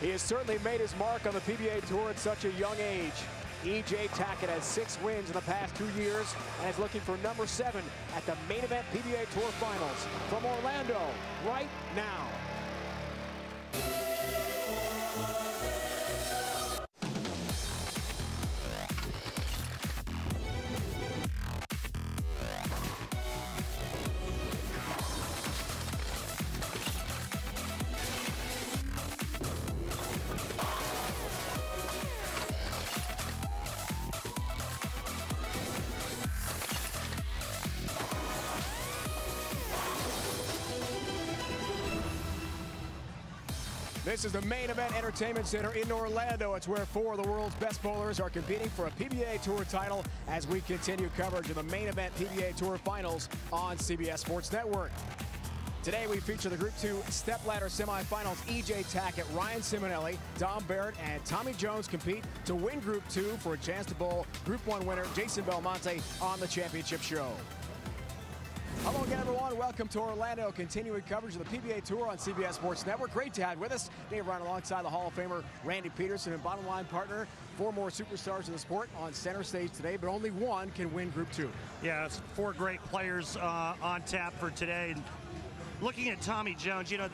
He has certainly made his mark on the PBA Tour at such a young age. E.J. Tackett has six wins in the past two years and is looking for number seven at the main event PBA Tour Finals from Orlando right now. This is the main event entertainment center in Orlando. It's where four of the world's best bowlers are competing for a PBA Tour title as we continue coverage of the main event PBA Tour finals on CBS Sports Network. Today we feature the Group 2 step ladder semifinals. EJ Tackett, Ryan Ciminelli, Dom Barrett, and Tommy Jones compete to win Group 2 for a chance to bowl Group 1 winner Jason Belmonte on the championship show. Hello again, everyone. Welcome to Orlando. Continuing coverage of the PBA Tour on CBS Sports Network. Great to have with us Dave Ryan alongside the Hall of Famer Randy Pedersen and bottom line partner. Four more superstars in the sport on center stage today, but only one can win Group 2. Yeah, it's four great players uh, on tap for today. And looking at Tommy Jones, you know,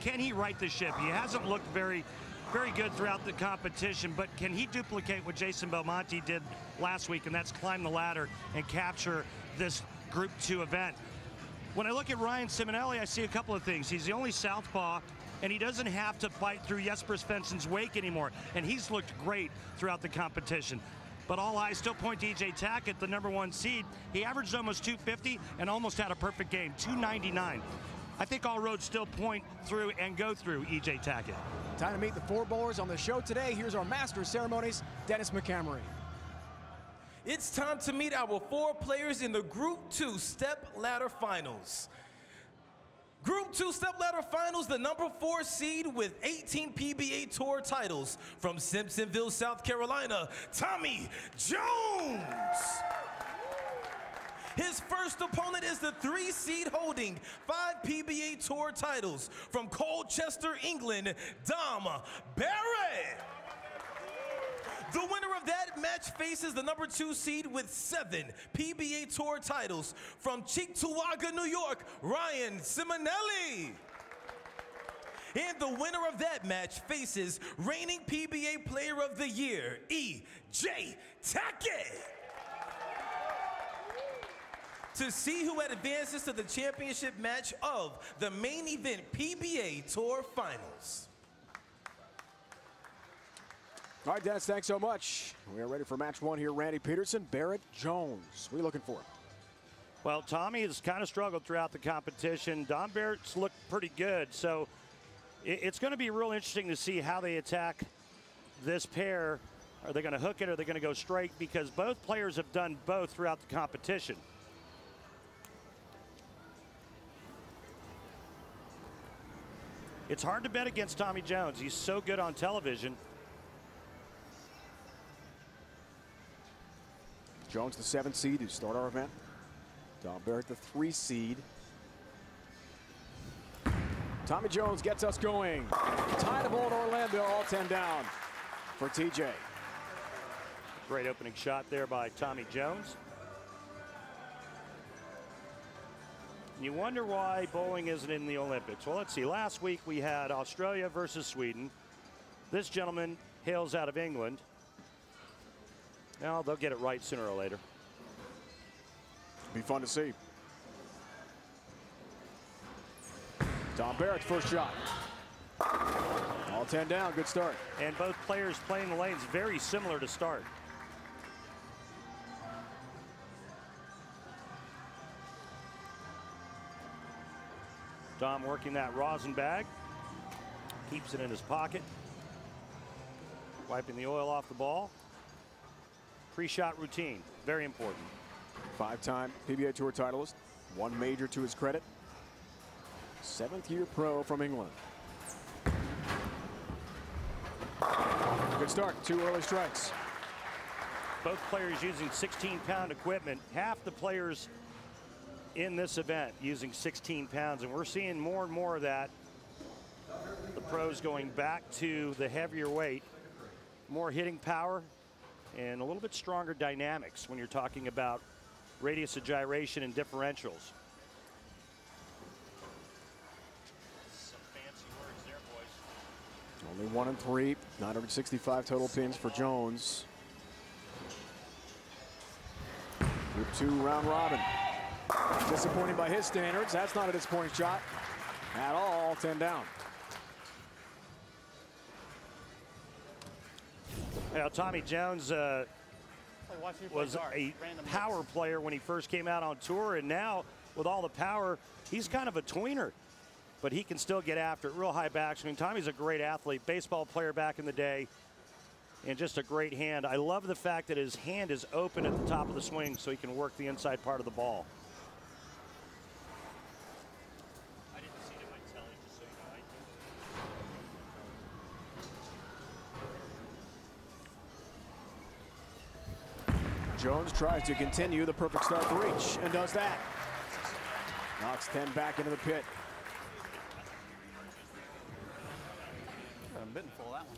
can he right the ship? He hasn't looked very very good throughout the competition, but can he duplicate what Jason Belmonte did last week, and that's climb the ladder and capture this Group 2 event. When I look at Ryan Ciminelli, I see a couple of things. He's the only southpaw, and he doesn't have to fight through Jesper Svensson's wake anymore, and he's looked great throughout the competition. But all eyes still point to E.J. Tackett, the number one seed. He averaged almost 250 and almost had a perfect game, 299. I think all roads still point through and go through E.J. Tackett. Time to meet the four bowlers on the show today. Here's our master of ceremonies, Dennis McCamery. It's time to meet our four players in the Group 2 Step Ladder Finals. Group 2 Step Ladder Finals, the number four seed with 18 PBA Tour titles from Simpsonville, South Carolina, Tommy Jones. His first opponent is the three seed holding five PBA Tour titles from Colchester, England, Dom Barrett. The winner of that match faces the number two seed with seven PBA Tour titles from Cheektowaga, New York, Ryan Ciminelli. And the winner of that match faces reigning PBA Player of the Year, E.J. Tackett. To see who advances to the championship match of the main event PBA Tour Finals. All right, Dennis, thanks so much. We are ready for match one here. Randy Pedersen, Barrett Jones. What are you looking for? Well, Tommy has kind of struggled throughout the competition. Dom Barrett's looked pretty good, so it's going to be real interesting to see how they attack this pair. Are they going to hook it or are they going to go straight? Because both players have done both throughout the competition. It's hard to bet against Tommy Jones. He's so good on television. Jones, the seventh seed to start our event. Dom Barrett, the three seed. Tommy Jones gets us going. Tie the ball in Orlando, all 10 down for TJ. Great opening shot there by Tommy Jones. You wonder why bowling isn't in the Olympics. Well, let's see. Last week we had Australia versus Sweden. This gentleman hails out of England. Now they'll get it right sooner or later. Be fun to see. Dom Barrett's first shot. All 10 down, good start. And both players playing the lanes very similar to start. Dom working that rosin bag. Keeps it in his pocket. Wiping the oil off the ball. Pre-shot routine, very important. Five-time PBA Tour titleist, one major to his credit. Seventh year pro from England. Good start, two early strikes. Both players using 16 pound equipment. Half the players in this event using 16 pounds, and we're seeing more and more of that the pros going back to the heavier weight, more hitting power, and a little bit stronger dynamics when you're talking about radius of gyration and differentials. Only one and three, 965 total pins for Jones. Group two round robin. Disappointing by his standards. That's not a disappointing shot at all. 10 down. Now, Tommy Jones uh, was a power player when he first came out on tour, and now with all the power, he's kind of a tweener. But he can still get after it. Real high backswing. Tommy's a great athlete, baseball player back in the day, and just a great hand. I love the fact that his hand is open at the top of the swing so he can work the inside part of the ball. Jones tries to continue the perfect start to reach and does that. Knocks 10 back into the pit. I'm bidding full that one.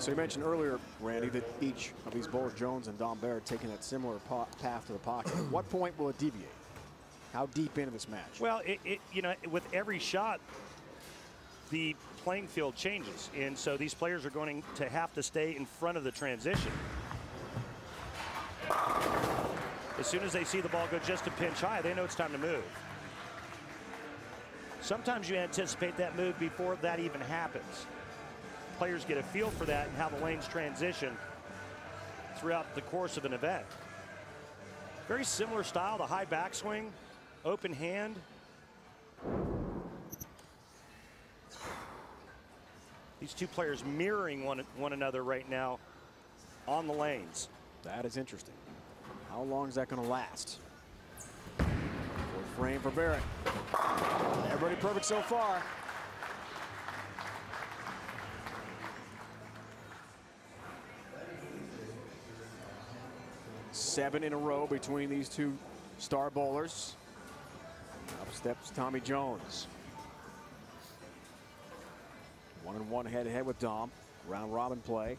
So you mentioned earlier, Randy, that each of these bowlers, Jones and Dom Barrett, taking that similar path to the pocket. At what point will it deviate? How deep into this match? Well, it, it, you know, with every shot, the playing field changes. And so these players are going to have to stay in front of the transition. As soon as they see the ball go just a pinch high, they know it's time to move. Sometimes you anticipate that move before that even happens. Players get a feel for that and how the lanes transition throughout the course of an event. Very similar style, the high backswing, open hand. These two players mirroring one, one another right now on the lanes. That is interesting. How long is that going to last? Fourth frame for Barrett. Everybody perfect so far. Seven in a row between these two star bowlers. Up steps Tommy Jones. One and one head to head with Dom. Round robin play.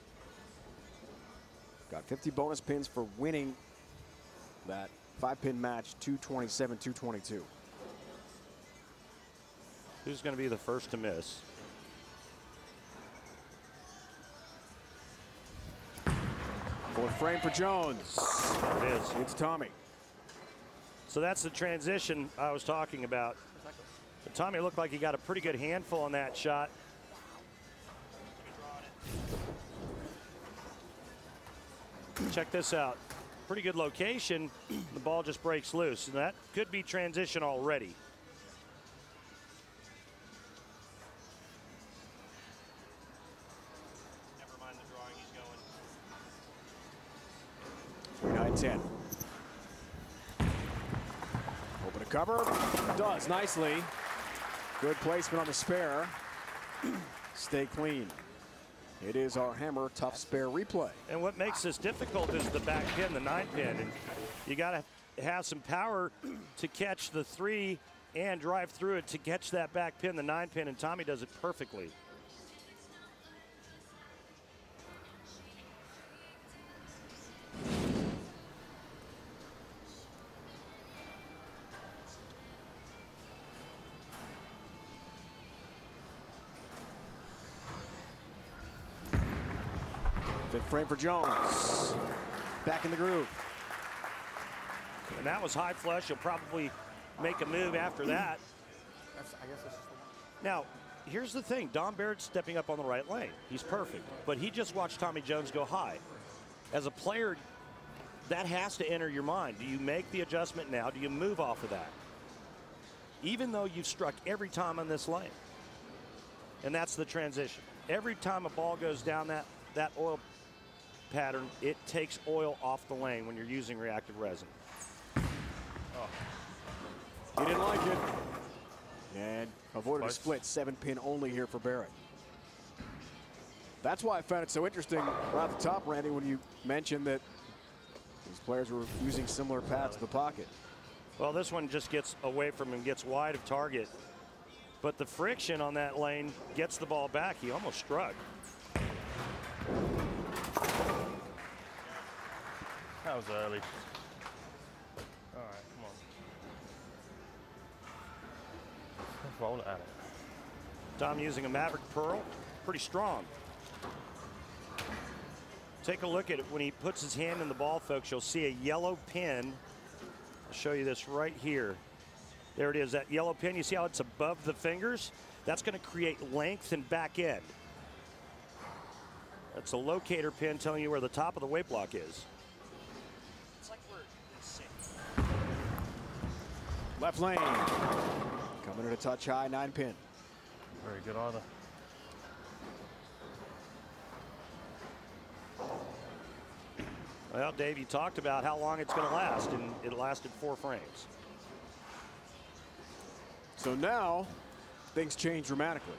Got 50 bonus pins for winning that five pin match 227 222. Who's going to be the first to miss? Fourth frame for Jones. It is. It's Tommy. So that's the transition I was talking about. But Tommy looked like he got a pretty good handful on that shot. Check this out. Pretty good location. The ball just breaks loose. And that could be transition already. Never mind the drawing he's going. 9 10. Open a cover. Does nicely. Good placement on the spare. Stay clean. It is our hammer tough spare replay. And what makes this difficult is the back pin, the nine pin. And you got to have some power to catch the three and drive through it to catch that back pin, the nine pin, and Tommy does it perfectly. Fifth frame for Jones. Back in the groove. And that was high flush. He'll probably make a move after that. That's, I guess that's just the one. Now, here's the thing. Dom Barrett's stepping up on the right lane. He's perfect. But he just watched Tommy Jones go high. As a player, that has to enter your mind. Do you make the adjustment now? Do you move off of that? Even though you've struck every time on this lane. And that's the transition. Every time a ball goes down that, that oil pattern, it takes oil off the lane when you're using reactive resin. Oh. He didn't like it. And avoided a split. Seven pin only here for Barrett. That's why I found it so interesting right at the top, Randy, when you mentioned that these players were using similar paths to the pocket. Well, this one just gets away from him, gets wide of target. But the friction on that lane gets the ball back. He almost struck. That was early. All right, come on. Let's roll it at it. Dom using a Maverick Pearl. Pretty strong. Take a look at it. When he puts his hand in the ball, folks, you'll see a yellow pin. I'll show you this right here. There it is, that yellow pin. You see how it's above the fingers? That's going to create length and back end. That's a locator pin telling you where the top of the weight block is. Left lane. Coming in a touch high, nine pin. Very good either. Well, Dave, you talked about how long it's going to last, and it lasted four frames. So now things change dramatically.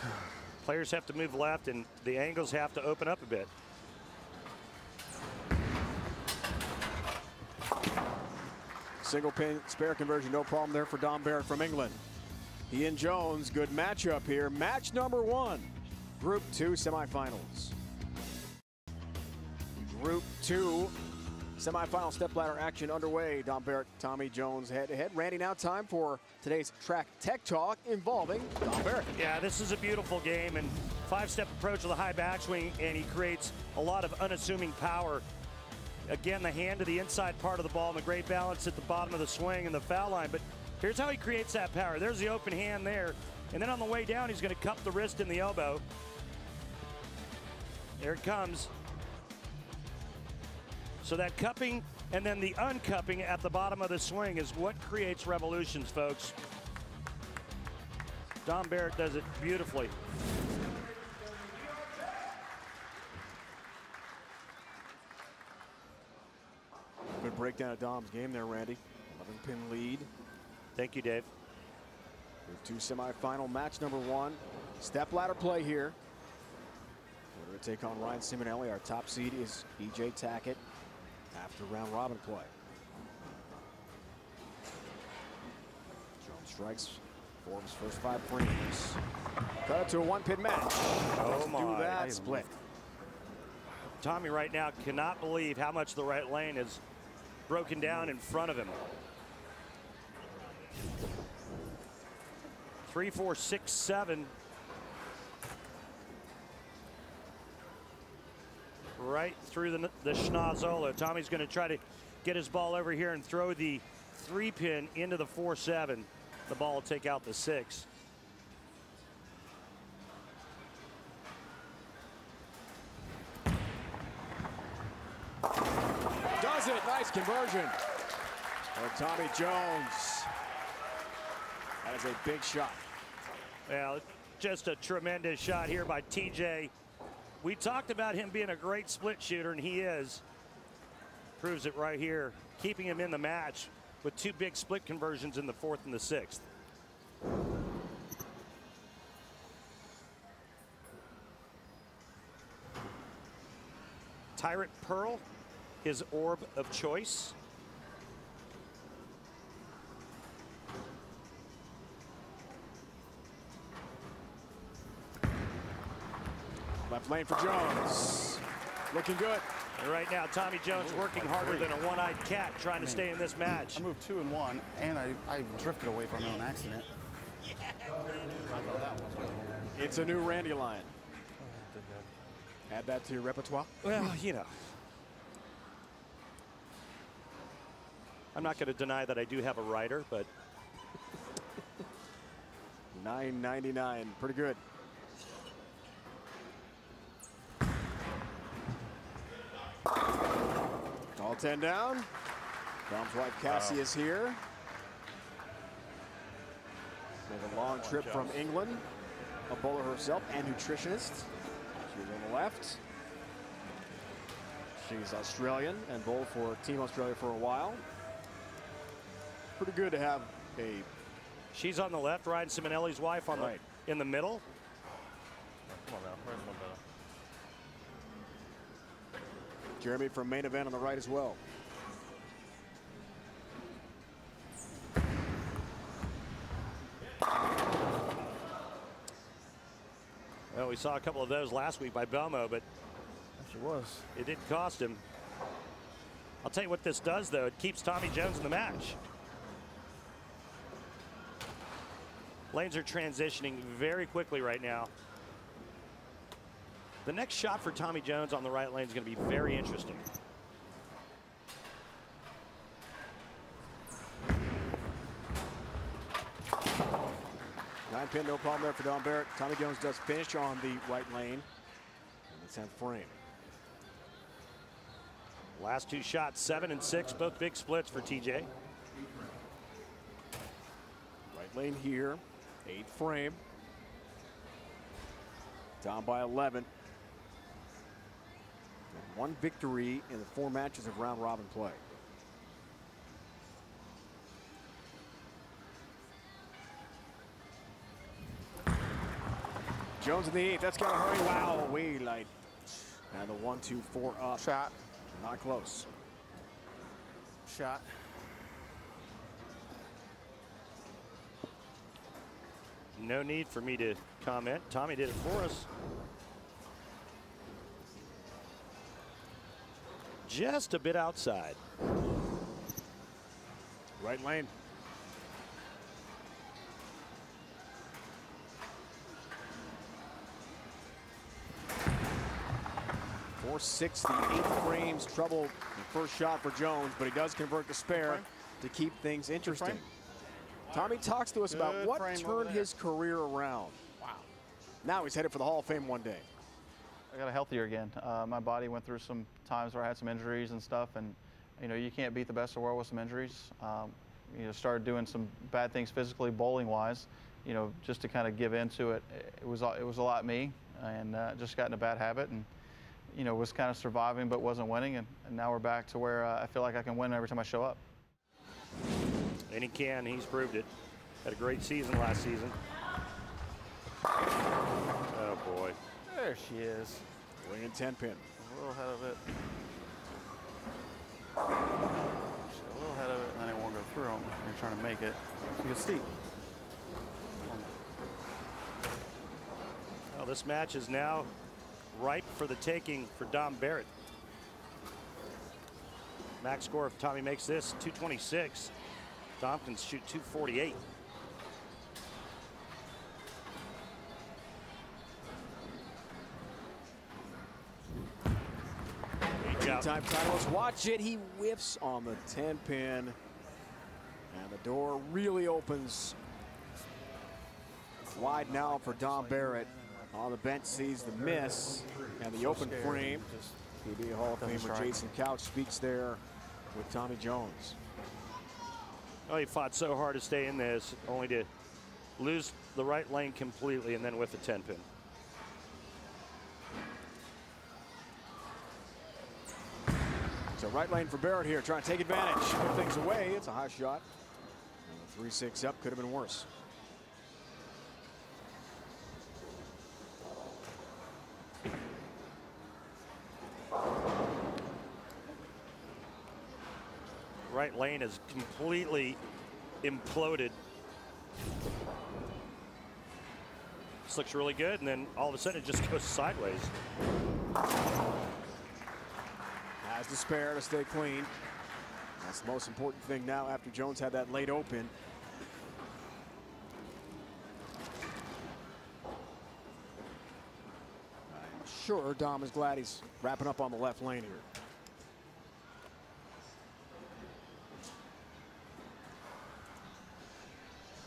Players have to move left, and the angles have to open up a bit. Single pin spare conversion, no problem there for Dom Barrett from England. He and Jones, good matchup here. Match number one, Group Two semifinals. Group Two semifinal stepladder action underway. Dom Barrett, Tommy Jones head to head. Randy, now time for today's track tech talk involving Dom Barrett. Yeah, this is a beautiful game, and five-step approach with a high backswing, and he creates a lot of unassuming power. Again, the hand to the inside part of the ball and the great balance at the bottom of the swing and the foul line. But here's how he creates that power. There's the open hand there. And then on the way down, he's going to cup the wrist and the elbow. There it comes. So that cupping and then the uncupping at the bottom of the swing is what creates revolutions, folks. Dom Barrett does it beautifully. Breakdown of Dom's game there, Randy. 11 pin lead. Thank you, Dave. Two semifinal match number one. Step ladder play here. We're going to take on Ryan Ciminelli. Our top seed is EJ Tackett after round robin play. Jones strikes his first five frames. Cut it to a one pin match. Oh my. do that split. Tommy right now cannot believe how much the right lane is broken down in front of him. Three, four, six, seven. Right through the, the schnozola. Tommy's going to try to get his ball over here and throw the three pin into the four, seven. The ball will take out the six. Conversion. For Tommy Jones. That is a big shot. Well, just a tremendous shot here by TJ. We talked about him being a great split shooter, and he is. Proves it right here, keeping him in the match with two big split conversions in the fourth and the sixth. Tyrant Pearl, his orb of choice. Left lane for Jones. Looking good. And right now, Tommy Jones working harder than a one-eyed cat trying to stay in this match. I moved two and one, and I, I drifted away from it on accident. It's a new Randy line. Add that to your repertoire. Well, you know. I'm not going to deny that I do have a writer, but 9.99, pretty good. All 10 down. Dom's wife Cassie is here. Made a long trip from England. A bowler herself and nutritionist. She's on the left. She's Australian and bowled for Team Australia for a while pretty good to have a. She's on the left, Ryan Ciminelli's wife on right. the in the middle. Come on now, where's middle. Jeremy from main event on the right as well. Well, we saw a couple of those last week by Belmo, but was. It didn't cost him. I'll tell you what this does, though. It keeps Tommy Jones in the match. Lanes are transitioning very quickly right now. The next shot for Tommy Jones on the right lane is going to be very interesting. Nine pin, no problem there for Dom Barrett. Tommy Jones does finish on the right lane. And the 10th frame. Last two shots, seven and six, both big splits for TJ. Right lane here, eighth frame. Down by 11. And one victory in the four matches of round robin play. Jones in the eighth. That's got to hurry. Wow, way light. And the one, two, four up. Shot. Not close. Shot. No need for me to comment. Tommy did it for us. Just a bit outside. Right lane. Four sixty, eight frames, trouble first shot for Jones, but he does convert the spare to keep things interesting. Frame. Tommy talks to us about what turned his career around. Wow. Now he's headed for the Hall of Fame one day. I got healthier again. Uh, my body went through some times where I had some injuries and stuff, and you know you can't beat the best of the world with some injuries. Um, you know, started doing some bad things physically, bowling wise. You know, just to kind of give into it. It was a- it was a lot me, and uh, just got in a bad habit, and you know was kind of surviving but wasn't winning, and, and now we're back to where uh, I feel like I can win every time I show up. And he can. He's proved it. Had a great season last season. Oh, boy. There she is. Wing and 10 pin. A little ahead of it. She's a little ahead of it, and then it won't go through them. You're trying to make it. You get steep. Well, this match is now ripe for the taking for Dom Barrett. Max score if Tommy makes this 226. Dom can shoot 248. Time titleist. Watch it. He whiffs on the 10 pin. And the door really opens wide now for Dom Barrett. On the bench sees the miss and the open frame. PBA Hall of Famer. Jason Couch speaks there with Tommy Jones. Oh, he fought so hard to stay in this, only to lose the right lane completely and then with the 10 pin. So right lane for Barrett here, trying to take advantage. Put things away. It's a high shot. And the 3-6 up could have been worse. Right lane is completely imploded. This looks really good, and then all of a sudden it just goes sideways. Has the spare to stay clean. That's the most important thing now after Jones had that late open. I'm sure Dom is glad he's wrapping up on the left lane here.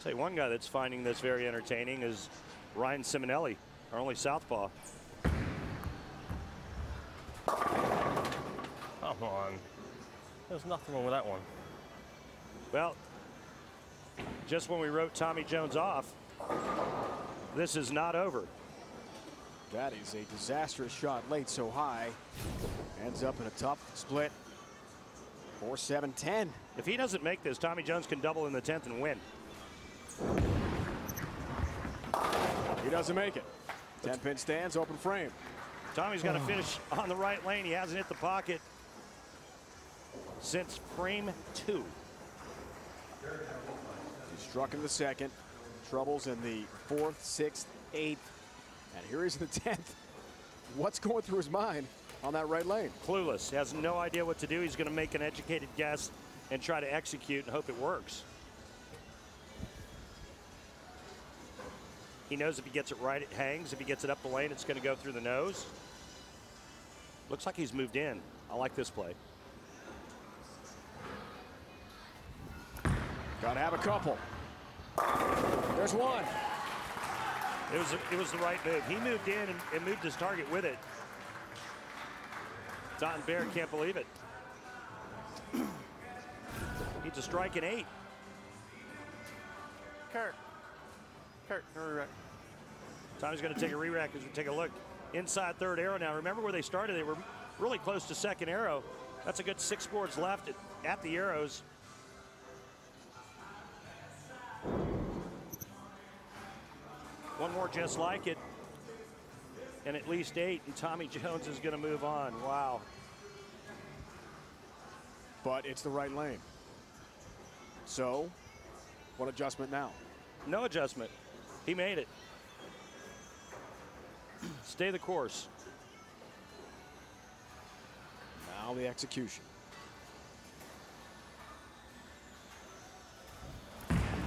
Tell you one guy that's finding this very entertaining is Ryan Ciminelli, our only southpaw. Come on. There's nothing wrong with that one. Well, just when we wrote Tommy Jones off, this is not over. That is a disastrous shot late so high. Ends up in a tough split. 4-7-10. If he doesn't make this, Tommy Jones can double in the 10th and win. He doesn't make it. 10 pin stands, open frame. Tommy's got to finish on the right lane. He hasn't hit the pocket since frame two. He struck in the second. Troubles in the fourth, sixth, eighth. And here he's in the 10th. What's going through his mind on that right lane? Clueless, He has no idea what to do. He's going to make an educated guess and try to execute and hope it works. He knows if he gets it right, it hangs. If he gets it up the lane, it's going to go through the nose. Looks like he's moved in. I like this play. Got to have a couple. There's one. It was it was the right move. He moved in and, and moved his target with it. Don Bear can't believe it. Needs a strike in eight. Kurt. Kurt, Kurt. Tommy's going to take a re-rack as we take a look inside third arrow now. Remember where they started? They were really close to second arrow. That's a good six boards left at, at the arrows. One more just like it. And at least eight, and Tommy Jones is going to move on. Wow. But it's the right lane. So, what adjustment now? No adjustment. He made it. Stay the course. Now the execution.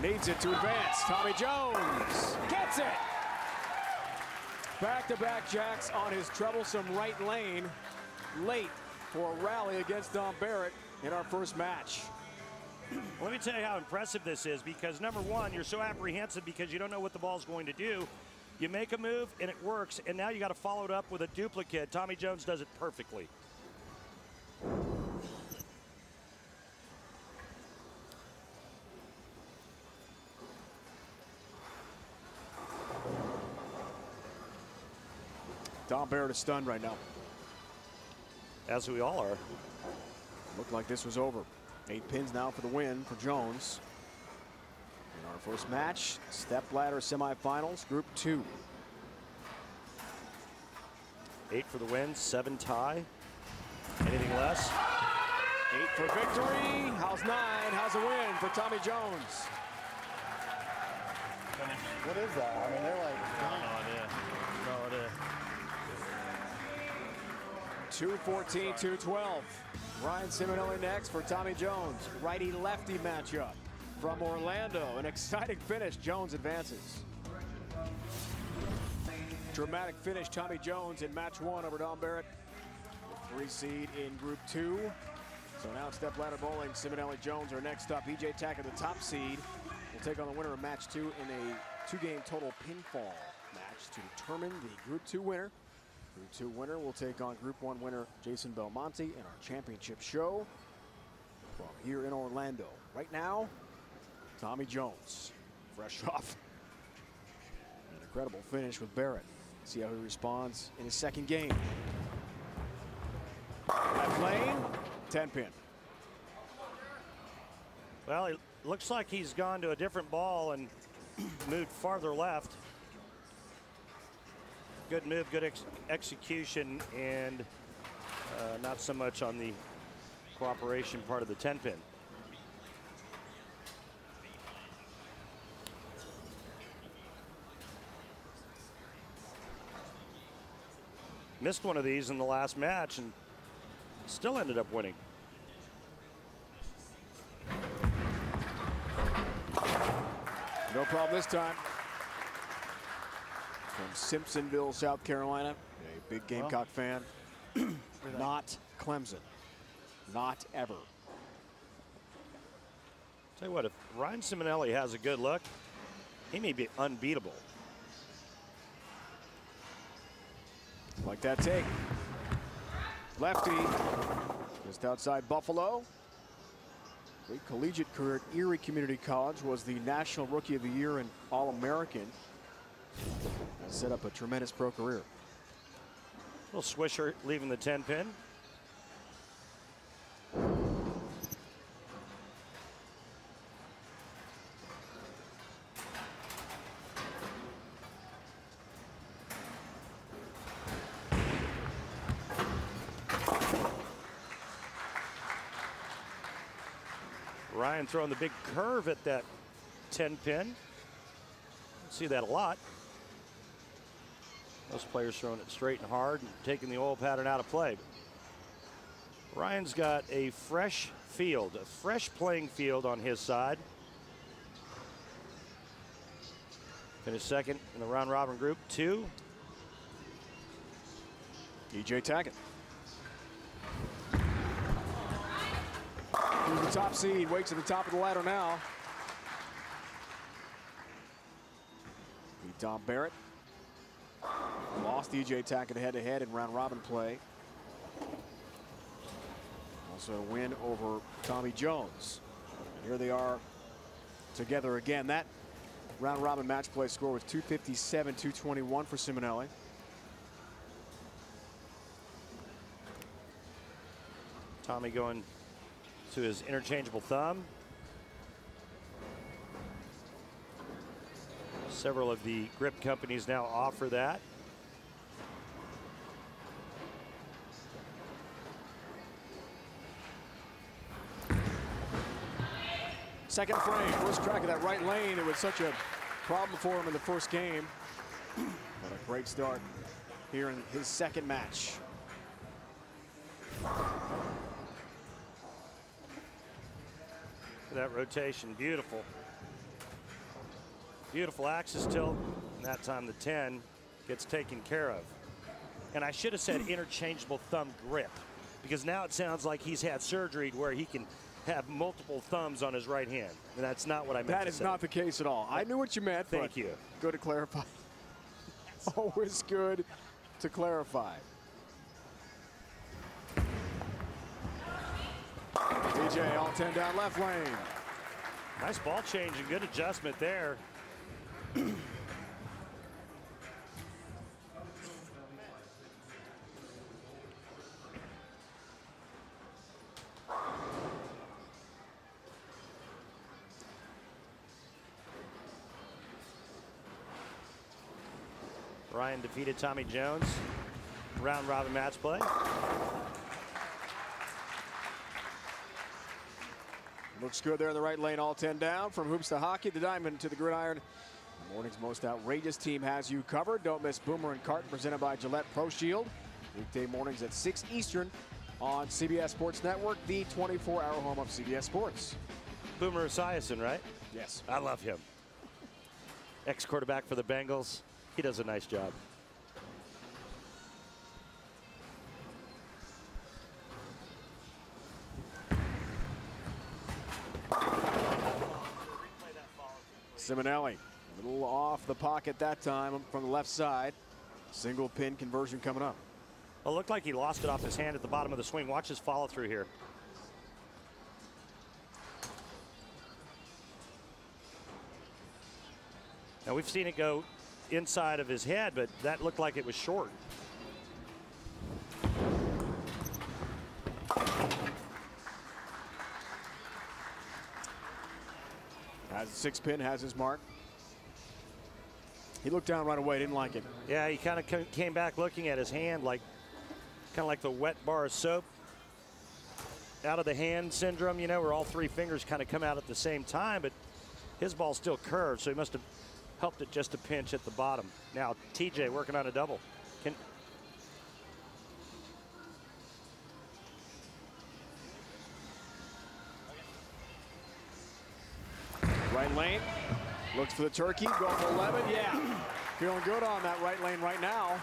Needs it to advance. Tommy Jones gets it. Back-to-back jacks on his troublesome right lane. Late for a rally against Dom Barrett in our first match. Let me tell you how impressive this is because number one, you're so apprehensive because you don't know what the ball's going to do. You make a move and it works, and now you got to follow it up with a duplicate. Tommy Jones does it perfectly. Dom Barrett is stunned right now. As we all are. Looked like this was over. Eight pins now for the win for Jones. In our first match, step ladder semifinals, group two. Eight for the win, seven tie. Anything less? Eight for victory. How's nine? How's a win for Tommy Jones? What is that? I mean, they're like, No idea. No idea. 214, 212. Ryan Ciminelli next for Tommy Jones. Righty lefty matchup from Orlando. An exciting finish. Jones advances. Dramatic finish. Tommy Jones in match one over Dom Barrett. Three seed in group two. So now step ladder bowling. Ciminelli Jones are next up. EJ Tackett, the top seed, will take on the winner of match two in a two game total pinfall match to determine the group two winner. Group two winner will take on Group one winner Jason Belmonte in our championship show from here in Orlando. Right now, Tommy Jones, fresh off an incredible finish with Barrett. See how he responds in his second game. Lane, 10 pin. Well, it looks like he's gone to a different ball and moved farther left. Good move, good ex execution, and uh, not so much on the cooperation part of the 10 pin. Missed one of these in the last match and still ended up winning. No problem this time. From Simpsonville, South Carolina, a big Gamecock fan. Not Clemson. Not ever. Tell you what, if Ryan Ciminelli has a good look, he may be unbeatable. Like that take. Lefty, just outside Buffalo. Great collegiate career at Erie Community College, was the National Rookie of the Year and All-American. Set up a tremendous pro career. Little swisher leaving the 10 pin. Throwing the big curve at that 10 pin. See that a lot. Most players throwing it straight and hard and taking the oil pattern out of play. Ryan's got a fresh field, a fresh playing field on his side. Finished second in the round robin group, two. EJ Tackett. The top seed, waits at the top of the ladder now. Beat Dom Barrett. Lost EJ Tackett head to head in round robin play. Also a win over Tommy Jones. And here they are together again. That round robin match play score was 257 221 for Ciminelli. Tommy going to his interchangeable thumb. Several of the grip companies now offer that. Second frame, first crack of that right lane. It was such a problem for him in the first game. But a great start here in his second match. That rotation, beautiful. Beautiful axis tilt. And that time the 10 gets taken care of. And I should have said hmm. interchangeable thumb grip because now it sounds like he's had surgery where he can have multiple thumbs on his right hand. And that's not what I meant That is say. not the case at all. I knew what you meant. Thank you. Good to clarify. Always good to clarify. DJ all 10 down left lane. Nice ball change and good adjustment there. Ryan defeated Tommy Jones. Round robin match play. Looks good there in the right lane, all 10 down. From hoops to hockey, the diamond to the gridiron. The morning's most outrageous team has you covered. Don't miss Boomer and Carton, presented by Gillette Pro Shield. Weekday mornings at 6 Eastern on CBS Sports Network, the 24-hour home of CBS Sports. Boomer Esiason, right? Yes. I love him. Ex-quarterback for the Bengals. He does a nice job. Ciminelli, a little off the pocket that time from the left side. Single pin conversion coming up. Well, it looked like he lost it off his hand at the bottom of the swing. Watch his follow through here. Now we've seen it go inside of his head, but that looked like it was short. Has six pin, has his mark. He looked down right away, didn't like it. Yeah, he kind of came back looking at his hand like kind of like the wet bar of soap out of the hand syndrome, you know, where all three fingers kind of come out at the same time, but his ball still curved, so he must have helped it just a pinch at the bottom. Now TJ working on a double. Can lane, looks for the turkey, going for 11, yeah. Feeling good on that right lane right now.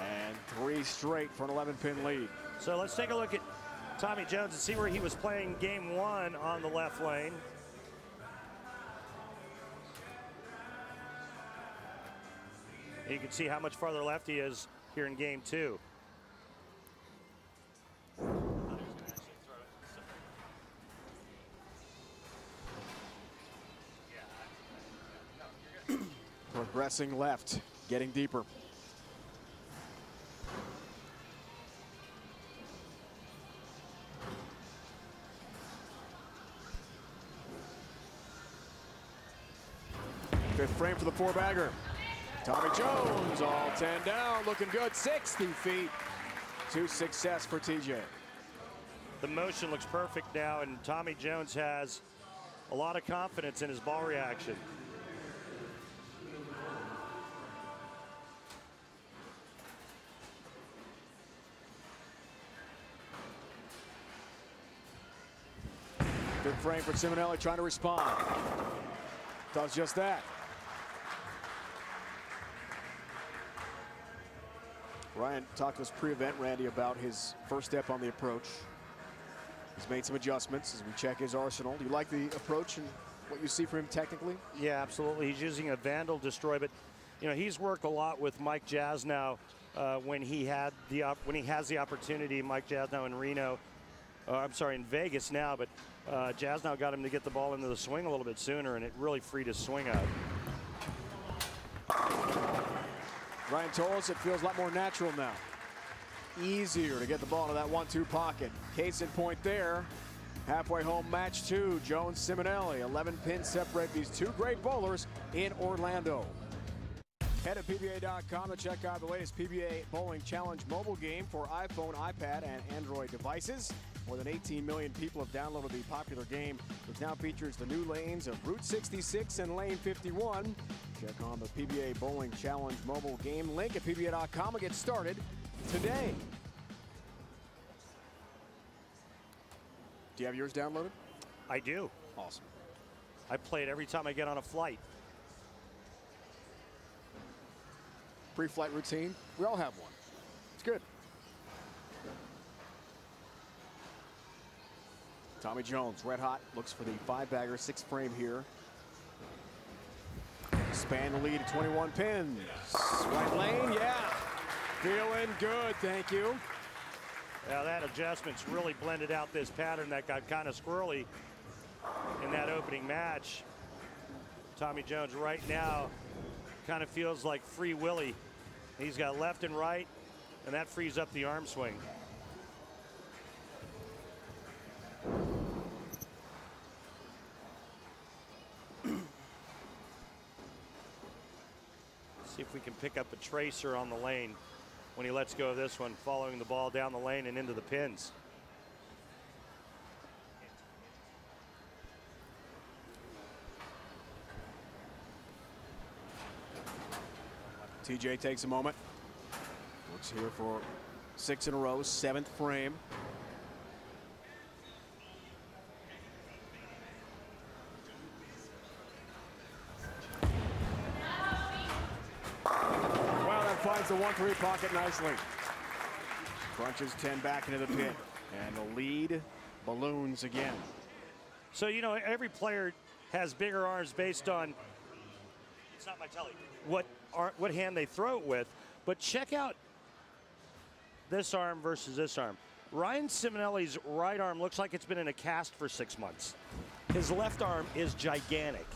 And three straight for an 11 pin lead. So let's take a look at Tommy Jones and see where he was playing game one on the left lane. You can see how much farther left he is here in game two. Progressing left, getting deeper. Fifth frame for the four bagger. Tommy Jones all 10 down, looking good, 60 feet to success for TJ. The motion looks perfect now, and Tommy Jones has a lot of confidence in his ball reaction. Fifth frame for Ciminelli trying to respond. Does just that. Ryan talked to us pre-event, Randy, about his first step on the approach. He's made some adjustments as we check his arsenal. Do you like the approach and what you see from him technically? Yeah, absolutely. He's using a Vandal Destroy, but you know he's worked a lot with Mike Jasnow uh, when he had the when he has the opportunity. Mike Jasnow in Reno, uh, I'm sorry, in Vegas now, but uh, now got him to get the ball into the swing a little bit sooner, and it really freed his swing up. Ryan told us it feels a lot more natural now. Easier to get the ball into that one-two pocket. Case in point there. Halfway home match two. Jones Ciminelli. 11 pins separate these two great bowlers in Orlando. Head to PBA.com to check out the latest PBA Bowling Challenge mobile game for iPhone, iPad, and Android devices. More than 18 million people have downloaded the popular game, which now features the new lanes of Route 66 and Lane 51. Check on the PBA Bowling Challenge mobile game link at PBA.com and get started today. Do you have yours downloaded? I do. Awesome. I play it every time I get on a flight. Pre-flight routine. We all have one. It's good. Tommy Jones, red hot, looks for the five bagger, six frame here. Span the lead at 21 pins. Right lane, yeah. Feeling good, thank you. Now that adjustment's really blended out this pattern that got kind of squirrely in that opening match. Tommy Jones right now kind of feels like Free Willy. He's got left and right, and that frees up the arm swing. We can pick up a tracer on the lane when he lets go of this one, following the ball down the lane and into the pins. TJ takes a moment. Looks here for six in a row, seventh frame. 1-3 pocket nicely. Crunches 10 back into the pit. And the lead balloons again. So, you know, every player has bigger arms based on it's not my telly. What what hand they throw it with, but check out this arm versus this arm. Ryan Ciminelli's right arm looks like it's been in a cast for six months. His left arm is gigantic.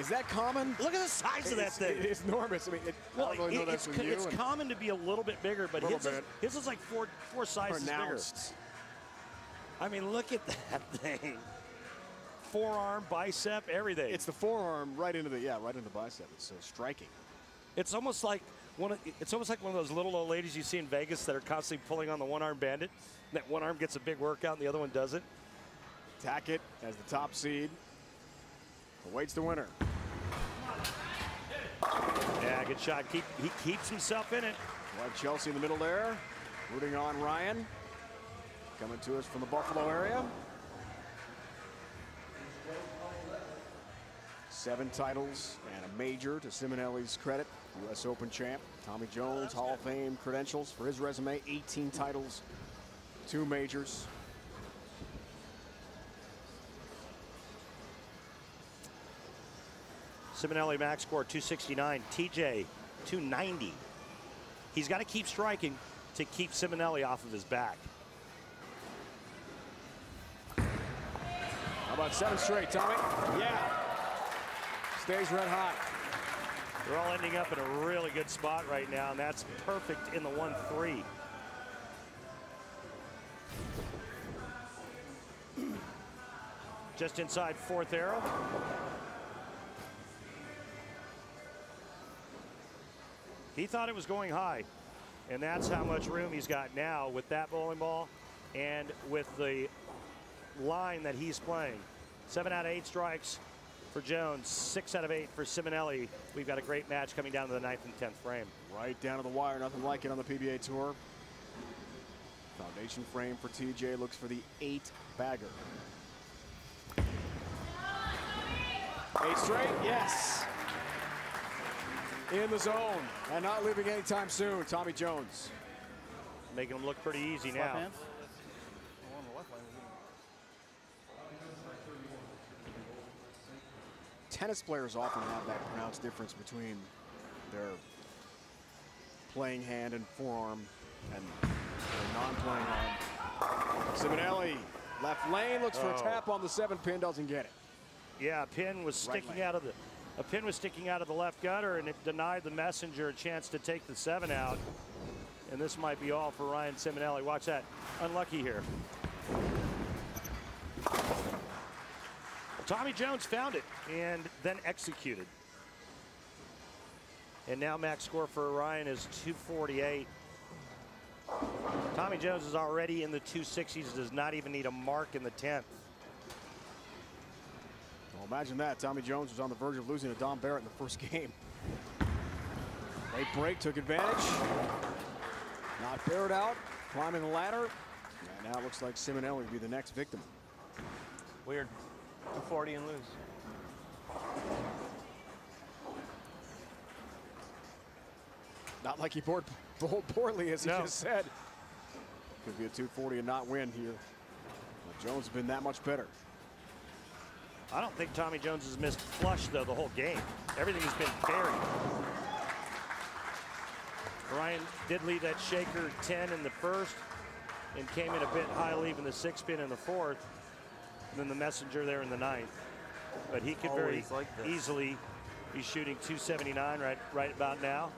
Is that common? Look at the size of that thing. it's enormous. I mean, it, I Well, don't really it- it's, from co- you. it's common to be a little bit bigger, but his is, his is like four four sizes pronounced. bigger. I mean, look at that thing. Forearm, bicep, everything. It's the forearm right into the yeah, right into the bicep. It's so striking. It's almost like one. Of, it's almost like one of those little old ladies you see in Vegas that are constantly pulling on the one-arm bandit. And That one arm gets a big workout and the other one doesn't. Tackett as the top seed awaits the winner. Yeah, good shot. Keep, he keeps himself in it. Like Chelsea in the middle there, rooting on Ryan. Coming to us from the Buffalo area. Seven titles and a major to Ciminelli's credit. U.S. Open champ. Tommy Jones, Hall of Fame credentials for his resume. 18 titles, two majors. Ciminelli max score 269. TJ 290. He's got to keep striking to keep Ciminelli off of his back. How about seven straight, Tommy? Yeah. Stays red hot. They're all ending up in a really good spot right now, and that's perfect in the 1-3. Just inside fourth arrow. He thought it was going high, and that's how much room he's got now with that bowling ball and with the line that he's playing. Seven out of eight strikes for Jones, six out of eight for Ciminelli. We've got a great match coming down to the ninth and tenth frame. Right down to the wire, nothing like it on the PBA Tour. Foundation frame for TJ looks for the eight bagger. Eight straight, yes. In the zone and not leaving anytime soon. Tommy Jones. Making them look pretty easy Left now. hands? The one on the left line was Tennis players often have that pronounced difference between their playing hand and forearm and their non-playing arm. Ciminelli, left lane, looks for a Oh. tap on the seven pin, doesn't get it. Yeah, pin was sticking lane. out of the a pin was sticking out of the left gutter, and it denied the messenger a chance to take the seven out. And this might be all for Ryan Ciminelli. Watch that. Unlucky here. Tommy Jones found it and then executed. And now max score for Ryan is 248. Tommy Jones is already in the 260s, does not even need a mark in the 10th. Well, imagine that. Tommy Jones was on the verge of losing to Dom Barrett in the first game. Late break, took advantage. Not Barrett out, climbing the ladder. And now it looks like Ciminelli will be the next victim. Weird. 240 and lose. Not like he bowled, poorly, as he No. just said. Could be a 240 and not win here. But Jones has been that much better. I don't think Tommy Jones has missed flush though the whole game. Everything has been buried. Ryan did lead that shaker 10 in the first and came in a bit high leaving the six pin in the fourth. And then the messenger there in the ninth. But he could very like easily be shooting 279 right right about now.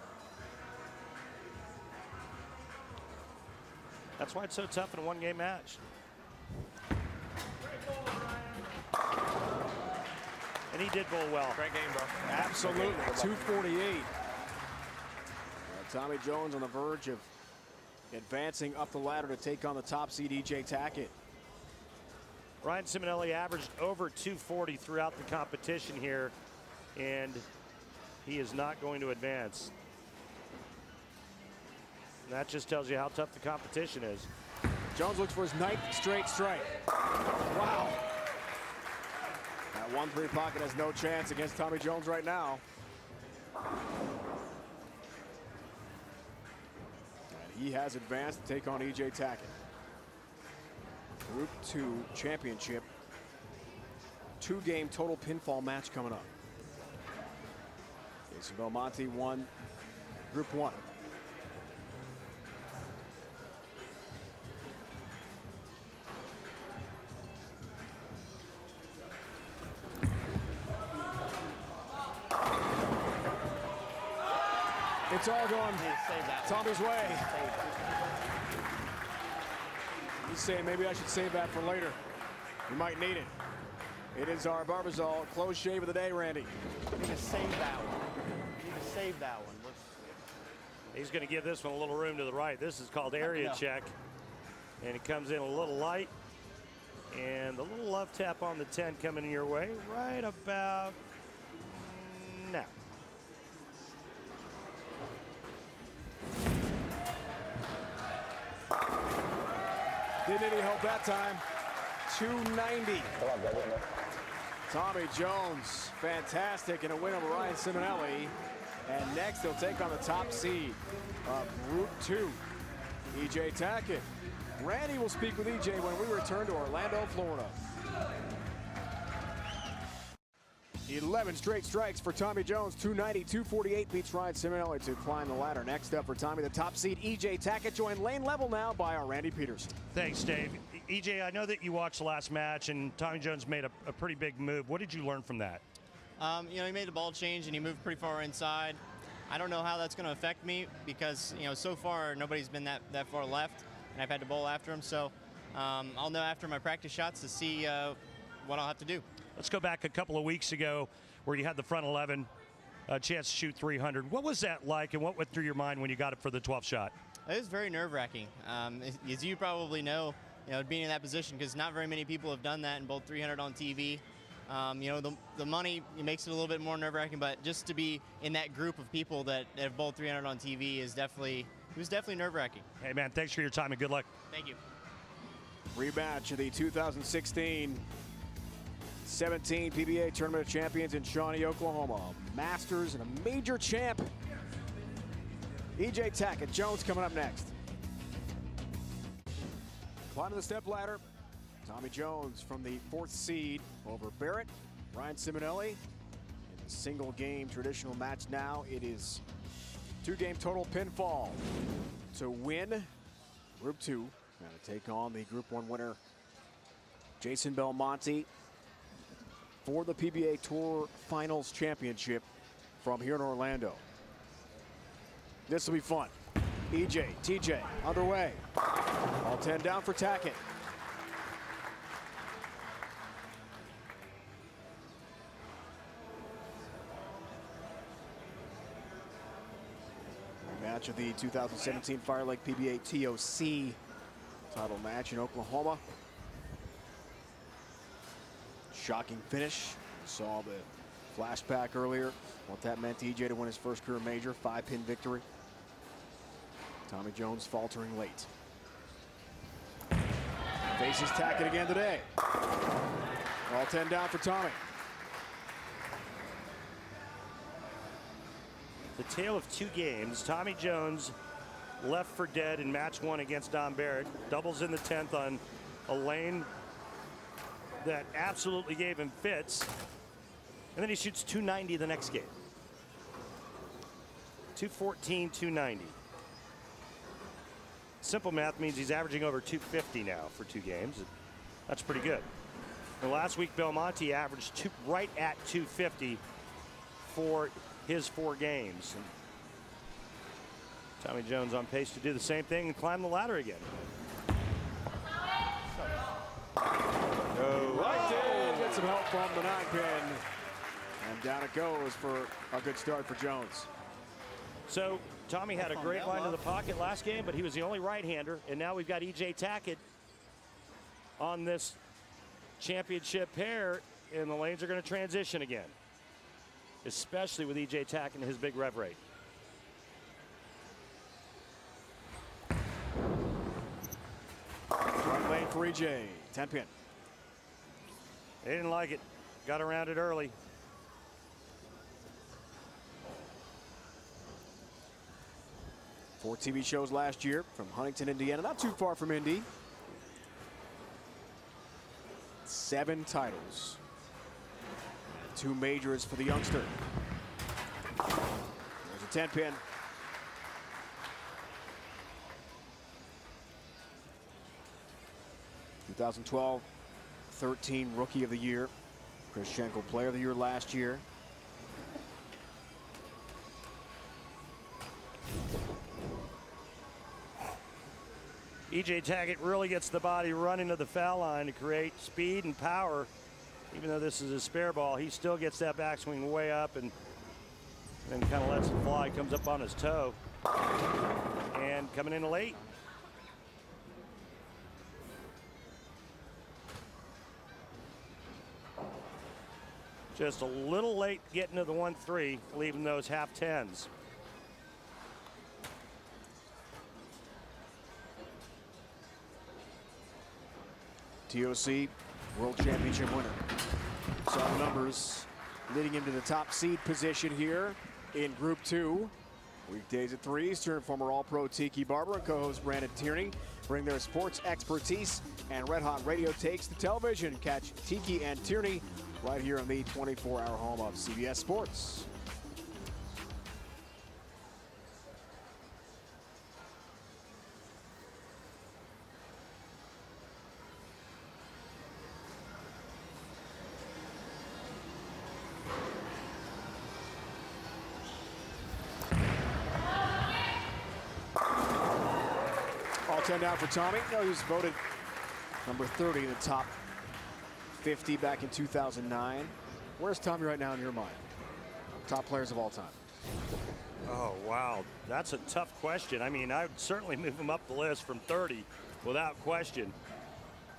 That's why it's so tough in a one game match. And he did bowl well. Great game, bro. Absolutely. 248. Uh, Tommy Jones on the verge of advancing up the ladder to take on the top seed EJ Tackett. Ryan Ciminelli averaged over 240 throughout the competition here, and he is not going to advance. And that just tells you how tough the competition is. Jones looks for his ninth straight strike. Wow. That 1-3 pocket has no chance against Tommy Jones right now. And he has advanced to take on EJ Tackett. Group 2 championship. Two-game total pinfall match coming up. Jason Belmonte won Group 1. It's all gone Save that. Tommy's way. He's saying maybe I should save that for later. We might need it. It is our Barbasol close shave of the day, Randy. You need to save that one. You need to save that one. Let's, He's going to give this one a little room to the right. This is called area Yeah. check. And it comes in a little light. And the little love tap on the 10 coming your way right about now. Didn't need any help that time. 290. Tommy Jones, fantastic, and a win over Ryan Ciminelli. And next, he'll take on the top seed of Group 2, EJ Tackett. Randy will speak with EJ when we return to Orlando, Florida. 11 straight strikes for Tommy Jones. 290, 248 beats Ryan Ciminelli to climb the ladder. Next up for Tommy, the top seed, EJ Tackett, joined lane level now by our Randy Pedersen. Thanks, Dave. EJ, I know that you watched the last match and Tommy Jones made a, a pretty big move. What did you learn from that? Um, you know, he made the ball change and he moved pretty far inside. I don't know how that's going to affect me because, you know, so far nobody's been that, that far left and I've had to bowl after him. So um, I'll know after my practice shots to see uh, what I'll have to do. Let's go back a couple of weeks ago where you had the front 11, a chance to shoot 300. What was that like and what went through your mind when you got it for the 12th shot? It was very nerve wracking. Um, as- as you probably know, you know, being in that position because not very many people have done that and bowled 300 on TV. Um, you know, the, the money it makes it a little bit more nerve wracking, but just to be in that group of people that have bowled 300 on TV is definitely it was definitely nerve-wracking. Hey, man, thanks for your time and good luck. Thank you. Rematch of the 2016 17 PBA Tournament of Champions in Shawnee, Oklahoma. Masters and a major champ. EJ Tackett Jones coming up next. Climbing the step ladder. Tommy Jones from the fourth seed over Barrett. Ryan Ciminelli in a single game traditional match now. It is two game total pinfall to win Group 2. Going to take on the Group 1 winner, Jason Belmonte, for the PBA Tour Finals Championship from here in Orlando. This will be fun. EJ, TJ, underway. All 10 down for Tackett. Match of the 2017 Fire Lake PBA TOC title match in Oklahoma. Shocking finish. Saw the flashback earlier. What that meant to EJ to win his first career major, five pin victory. Tommy Jones faltering late. Faces Tackett again today. All 10 down for Tommy. The tale of two games. Tommy Jones left for dead in match one against Dom Barrett. Doubles in the 10th on a lane that absolutely gave him fits. And then he shoots 290 the next game. 214, 290. Simple math means he's averaging over 250 now for two games. That's pretty good. And last week, Belmonte averaged two, right at 250 for his four games. And Tommy Jones on pace to do the same thing and climb the ladder again. Some help from the nine pin. And down it goes for a good start for Jones. So Tommy had a great line to the pocket last game, but he was the only right-hander, and now we've got EJ Tackett on this championship pair, and the lanes are going to transition again, especially with EJ Tackett and his big rev rate. Right lane for EJ, 10 pin. They didn't like it. Got around it early. Four TV shows last year from Huntington, Indiana, not too far from Indy. Seven titles. Two majors for the youngster. There's a 10 pin. Two thousand twelve, 13 Rookie of the Year. Chris Schenkel Player of the Year last year. EJ Tackett really gets the body running to the foul line to create speed and power. Even though this is a spare ball, he still gets that backswing way up and then kind of lets it fly, comes up on his toe. And coming in late. Just a little late getting to the 1-3, leaving those half tens. TOC World Championship winner. The numbers leading him to the top seed position here in Group 2. Weekdays at 3 Eastern, former All-Pro Tiki Barber and co-host Brandon Tierney bring their sports expertise and red hot radio takes to television. Catch Tiki and Tierney right here on the 24-hour home of CBS Sports. All 10 down for Tommy. No, he was voted number 30 in the top 50 back in 2009. Where's Tommy right now in your mind? Top players of all time. Oh, wow. That's a tough question. I mean, I would certainly move him up the list from 30 without question.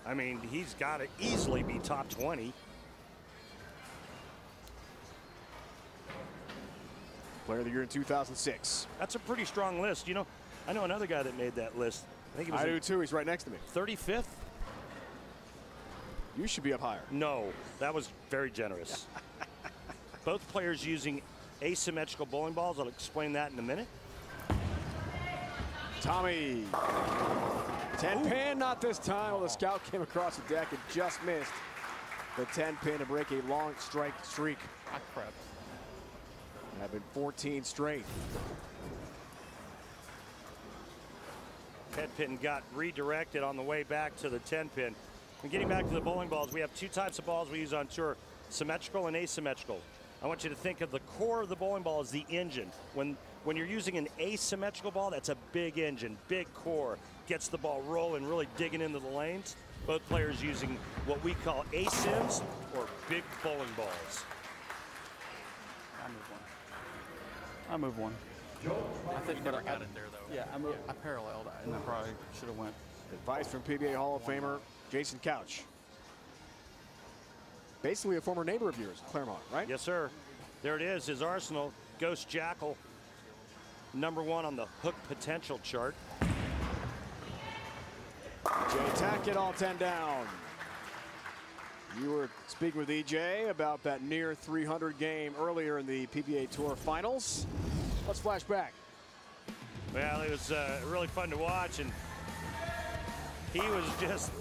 I mean, he's got to easily be top 20. Player of the year in 2006. That's a pretty strong list. You know, I know another guy that made that list. I think it was I do too. He's right next to me. 35th. You should be up higher. No, that was very generous. Both players using asymmetrical bowling balls. I'll explain that in a minute. Tommy. 10 pin, not this time. Well, the scout came across the deck and just missed the 10 pin to break a long strike streak. I crept. Have been 14 straight. Head pin got redirected on the way back to the 10 pin. And getting back to the bowling balls, we have two types of balls we use on tour, symmetrical and asymmetrical. I want you to think of the core of the bowling ball as the engine. When, when you're using an asymmetrical ball, that's a big engine, big core, gets the ball rolling, really digging into the lanes. Both players using what we call asyms or big bowling balls. I moved one. I moved one. I think, but I got it there though. Yeah, I moved. I paralleled, and I probably should have went. Advice from PBA Hall of Famer Jason Couch. Basically a former neighbor of yours, Clermont, right? Yes, sir. There it is, his arsenal. Ghost Jackal, number one on the hook potential chart. EJ Tackett all 10 down. You were speaking with EJ about that near 300 game earlier in the PBA Tour Finals. Let's flash back. Well, it was uh, really fun to watch, and he was just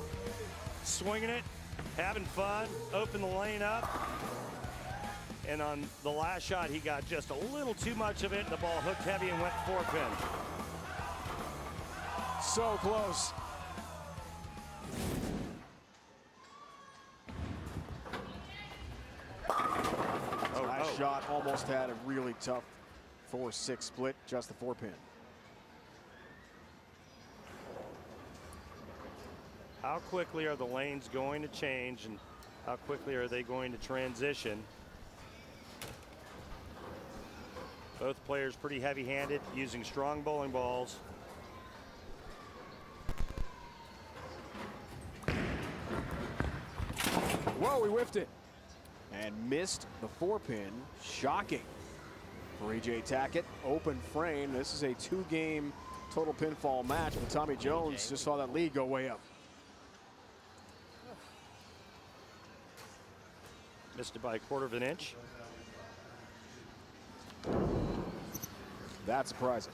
swinging it, having fun, open the lane up. And on the last shot, he got just a little too much of it. The ball hooked heavy and went four pin. So close. Oh, Last oh. shot almost had a really tough 4-6 split, just the four pin. How quickly are the lanes going to change, and how quickly are they going to transition? Both players pretty heavy-handed, using strong bowling balls. Whoa, he whiffed it. And missed the four pin. Shocking for EJ Tackett. Open frame. This is a two game total pinfall match, but Tommy Jones just saw that lead go way up. Missed it by a quarter of an inch. That's surprising.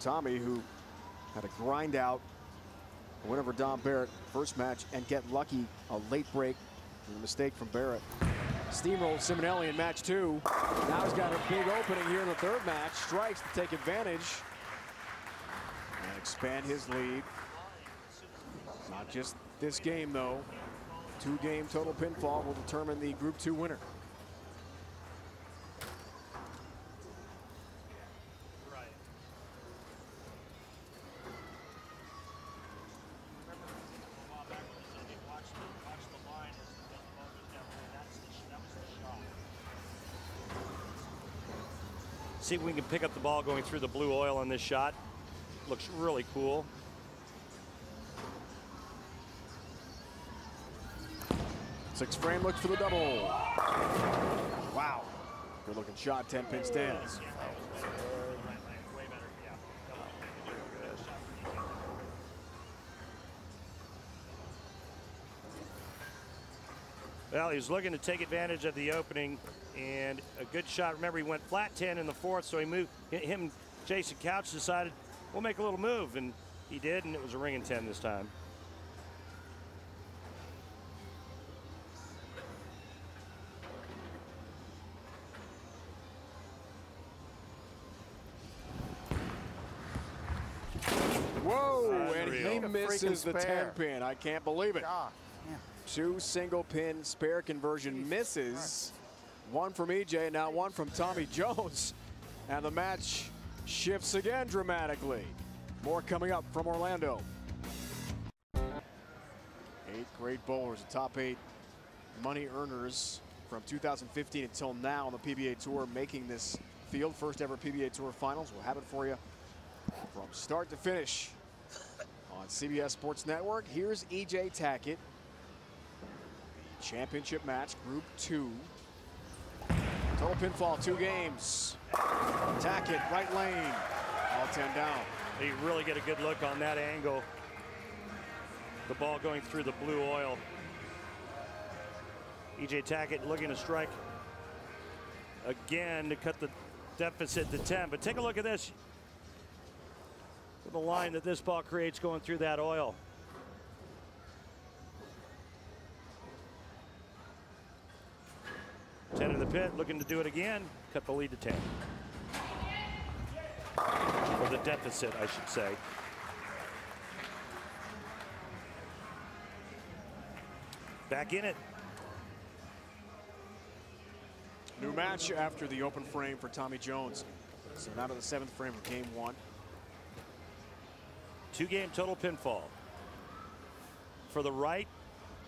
Tommy, who had to grind out over Dom Barrett first match and get lucky a late break a mistake from Barrett. Steamrolled Ciminelli in match two. Now he's got a big opening here in the third match. Strikes to take advantage and expand his lead. Not just this game, though. Two game total pinfall will determine the Group 2 winner. See if we can pick up the ball going through the blue oil on this shot. Looks really cool. Six frame looks for the double. Wow. Good looking shot, 10 pin stands. Well, he's looking to take advantage of the opening and a good shot. Remember, he went flat 10 in the fourth, so he moved. Him, Jason Couch decided, we'll make a little move, and he did, and it was a ring and 10 this time. Whoa, and Unreal. misses the Freaking 10 spare. pin. I can't believe it. God, yeah. Two single pin spare conversion misses. One from EJ, now one from Tommy Jones. And the match shifts again dramatically. More coming up from Orlando. Eight great bowlers, the top eight money earners from 2015 until now on the PBA Tour making this field. First ever PBA Tour Finals. We'll have it for you from start to finish on CBS Sports Network. Here's EJ Tackett. The championship match, Group 2. Total pinfall, two games. Tackett, right lane. All 10 down. You really get a good look on that angle. The ball going through the blue oil. EJ Tackett looking to strike again to cut the deficit to 10. But take a look at this. The line that this ball creates going through that oil. Ten in the pit, looking to do it again. Cut the lead to 10. Or the deficit, I should say. Back in it. New match after the open frame for Tommy Jones. So now to the seventh frame of game one. Two game total pinfall. For the right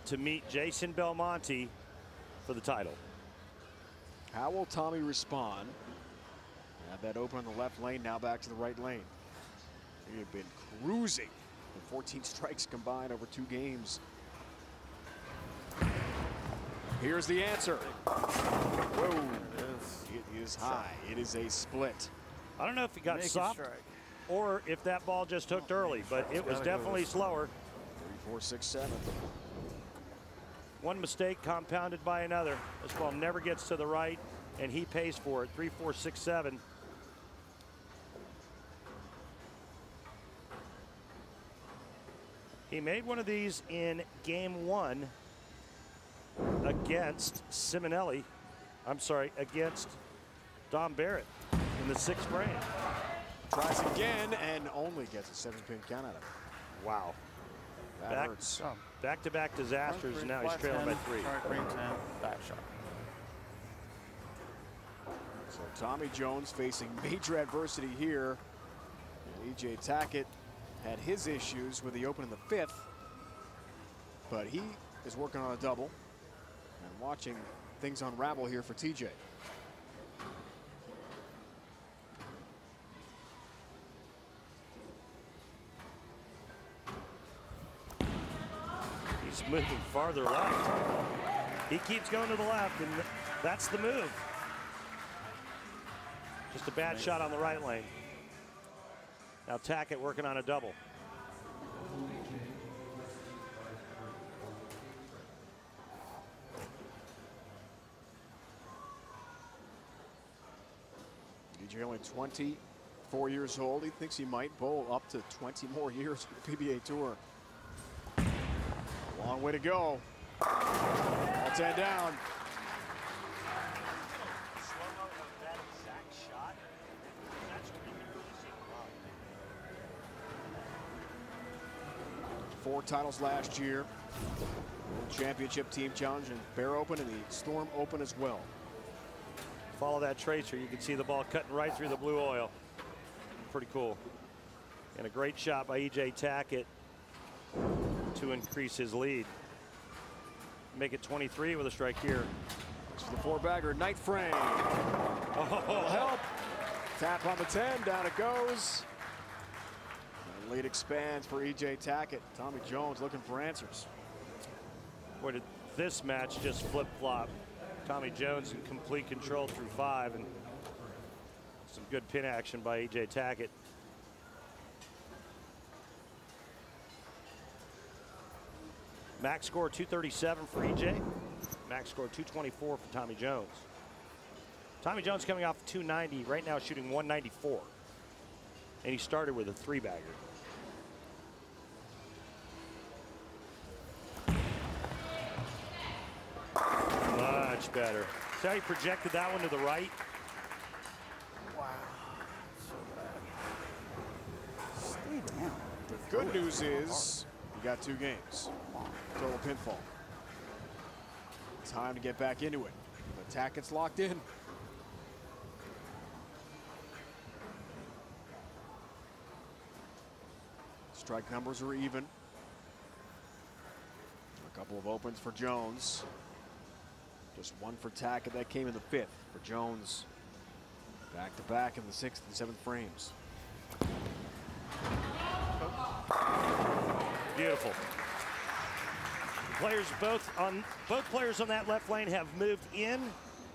to meet Jason Belmonte for the title. How will Tommy respond? Have that open in the left lane, now back to the right lane. He had been cruising. 14 strikes combined over two games. Here's the answer. Whoa. It is high. It is a split. I don't know if he got Make it soft strike. Or if that ball just hooked early, but it was definitely slower. Three, four, six, seven. One mistake compounded by another. This ball never gets to the right, and he pays for it. Three, four, six, seven. He made one of these in game one against Ciminelli. I'm sorry, against Dom Barrett in the sixth frame. Tries again and only gets a seven pin count out of it. Wow. That Back- hurts. Back-to-back disasters, Front and now he's flat trailing by three. Strike green 10, back shot. So Tommy Jones facing major adversity here. And EJ Tackett had his issues with the open in the fifth, but he is working on a double and watching things unravel here for TJ. Moving farther left. He keeps going to the left, and that's the move. Just a bad shot on the right lane. Now Tackett working on a double. EJ only 24 years old. He thinks he might bowl up to 20 more years on the PBA Tour. Long way to go. All 10 down. Four titles last year. Championship Team Challenge and Bear Open and the Storm Open as well. Follow that tracer. You can see the ball cutting right through the blue oil. Pretty cool. And a great shot by EJ Tackett to increase his lead. Make it 23 with a strike here. Looks for the four bagger, night frame. Oh, Will help. Tap on the 10, down it goes. Lead expands for EJ Tackett. Tommy Jones looking for answers. Boy, did this match just flip-flop. Tommy Jones in complete control through five, and some good pin action by EJ Tackett. Max score 237 for EJ. Max score 224 for Tommy Jones. Tommy Jones coming off 290, right now shooting 194. And he started with a three bagger. Much better. See how he projected that one to the right? Wow. Stay down. The good news is you got two games. Total pinfall. Time to get back into it. The Tackett's locked in. Strike numbers are even. A couple of opens for Jones. Just one for Tackett. That came in the fifth for Jones. Back to back in the sixth and seventh frames. Beautiful. Players both on both players on that left lane have moved in,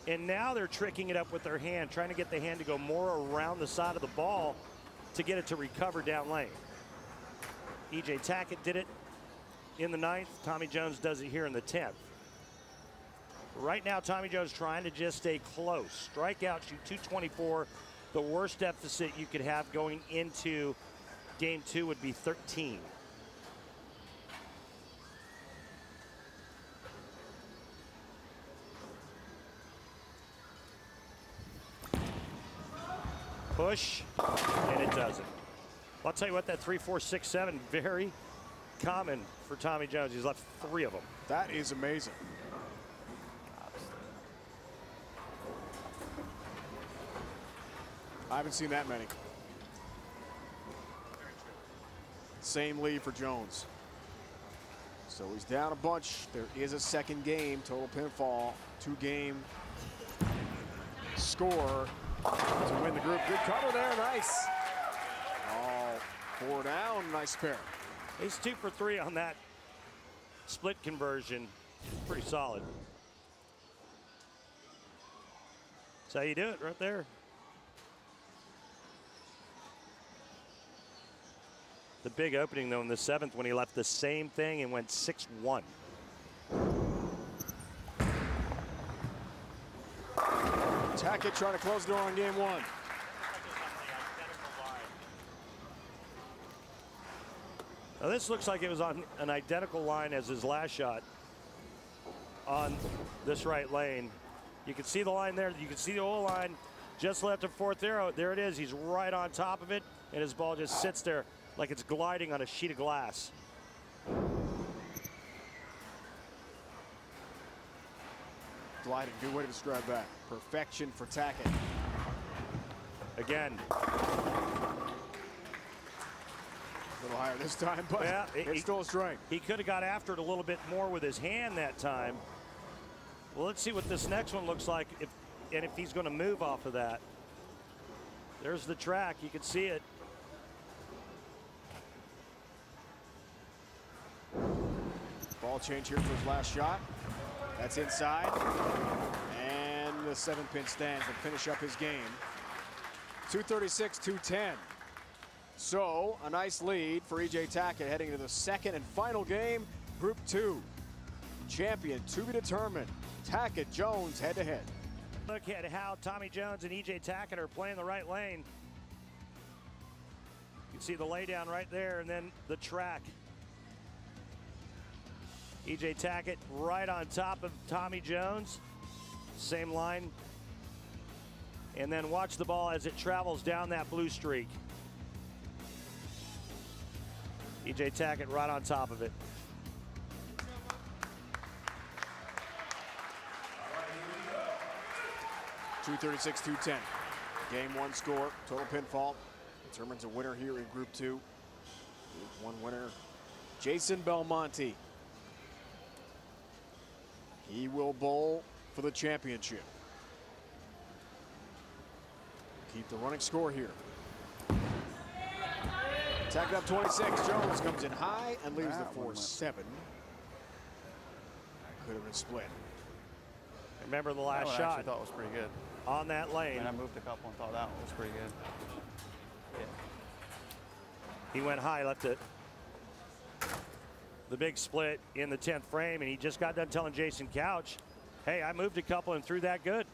and now they're tricking it up with their hand, trying to get the hand to go more around the side of the ball to get it to recover down lane. EJ Tackett did it in the ninth. Tommy Jones does it here in the 10th. Right now, Tommy Jones trying to just stay close. Strikeouts, you 224. The worst deficit you could have going into game two would be 13. Push, and it doesn't. I'll tell you what, that three, four, six, seven, very common for Tommy Jones. He's left three of them. That is amazing. I haven't seen that many. Same lead for Jones. So he's down a bunch. There is a second game, total pinfall, two game score to win the group. Good cover there, nice. All four down, nice pair. He's two for three on that split conversion. Pretty solid. That's how you do it right there. The big opening, though, in the seventh when he left the same thing and went 6 1. Tackett trying to close the door on game one. Now this looks like it was on an identical line as his last shot on this right lane. You can see the line there. You can see the oil line just left of fourth arrow. Oh, there it is. He's right on top of it, and his ball just sits there like it's gliding on a sheet of glass. Gliding, good way to describe that. Perfection for Tackett. Again. A little higher this time, but Yeah, it's he- still a strike. He could have got after it a little bit more with his hand that time. Well, let's see what this next one looks like if and if he's going to move off of that. There's the track. You can see it. Ball change here for his last shot. That's inside. And the seven pin stands to finish up his game. 236, 210. So a nice lead for EJ Tackett heading into the second and final game, Group Two. Champion to be determined. Tackett Jones head to head. Look at how Tommy Jones and EJ Tackett are playing the right lane. You can see the laydown right there and then the track. EJ Tackett right on top of Tommy Jones. Same line. And then watch the ball as it travels down that blue streak. EJ Tackett right on top of it. Two thirty-six, two ten. Game one score, total pinfall. Determines a winner here in Group Two. Group one winner, Jason Belmonte. He will bowl for the championship. Keep the running score here. Tackett up 26. Jones comes in high and leaves the 4 7. Could have been split. Remember the last one I shot actually thought was pretty good. on that lane. And I moved a couple and thought that one was pretty good. Yeah. He went high, left it. The big split in the 10th frame, and he just got done telling Jason Couch, hey, I moved a couple and threw that good.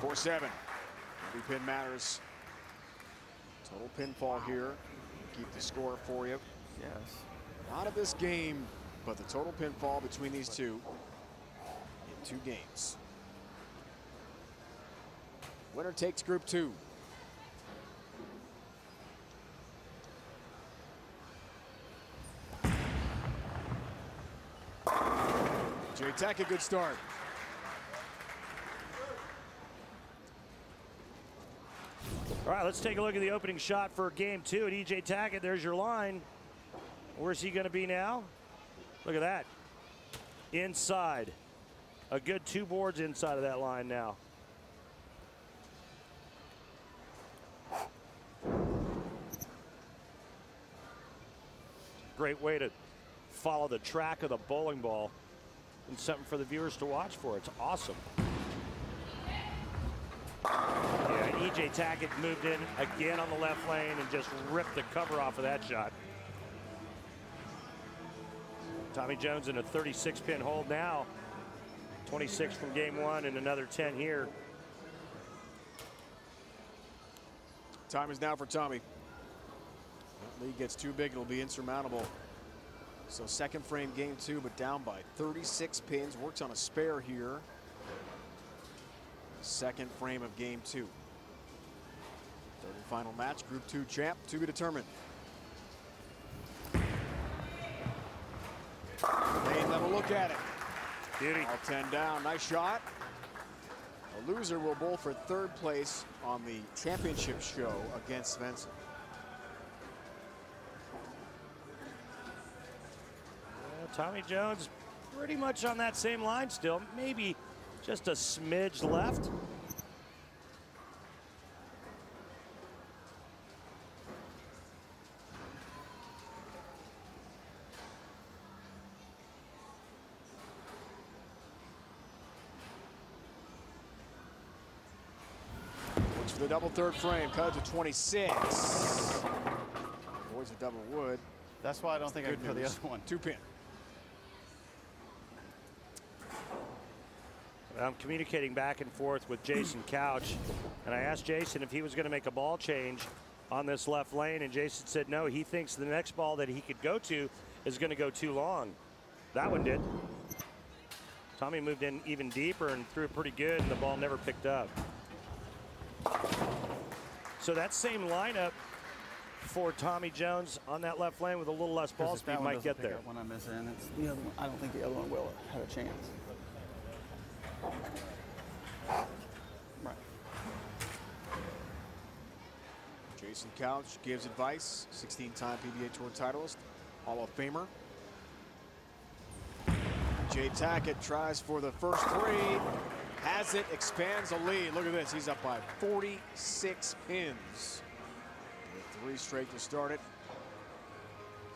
Four seven. Every pin matters. Total pinfall here. Keep the score for you. Yes. Not of this game, but the total pinfall between these two in two games. Winner takes group two. EJ Tackett, a good start. All right, let's take a look at the opening shot for game two at EJ Tackett. There's your line. Where's he going to be now? Look at that. Inside. A good two boards inside of that line now. Great way to follow the track of the bowling ball and something for the viewers to watch for. It's awesome. Yeah, EJ Tackett moved in again on the left lane and just ripped the cover off of that shot. Tommy Jones in a 36 pin hold now. 26 from game one and another 10 here. Time is now for Tommy. That lead gets too big, it'll be insurmountable. So second frame game two, but down by 36 pins. Works on a spare here. Second frame of game two. Third and final match, group two champ to be determined. Main level look at it. Beauty. All 10 down, nice shot. A loser will bowl for third place on the championship show against Svensson. Well, Tommy Jones pretty much on that same line still. Maybe just a smidge left. Double third frame, cut to 26. Boys a double wood. That's why I don't think I Good can put the other one. Two pin. I'm communicating back and forth with Jason Couch, and I asked Jason if he was going to make a ball change on this left lane, and Jason said no. He thinks the next ball that he could go to is going to go too long. That one did. Tommy moved in even deeper and threw it pretty good, and the ball never picked up. So that same lineup for Tommy Jones on that left lane with a little less ball Because if that speed might get there. When I miss in, it's the other one. I don't think the other one will have a chance. Right. Jason Couch gives advice, 16-time PBA Tour titleist, Hall of Famer. EJ Tackett tries for the first three, has it, expands the lead. Look at this, he's up by 46 pins. With three straight to start it.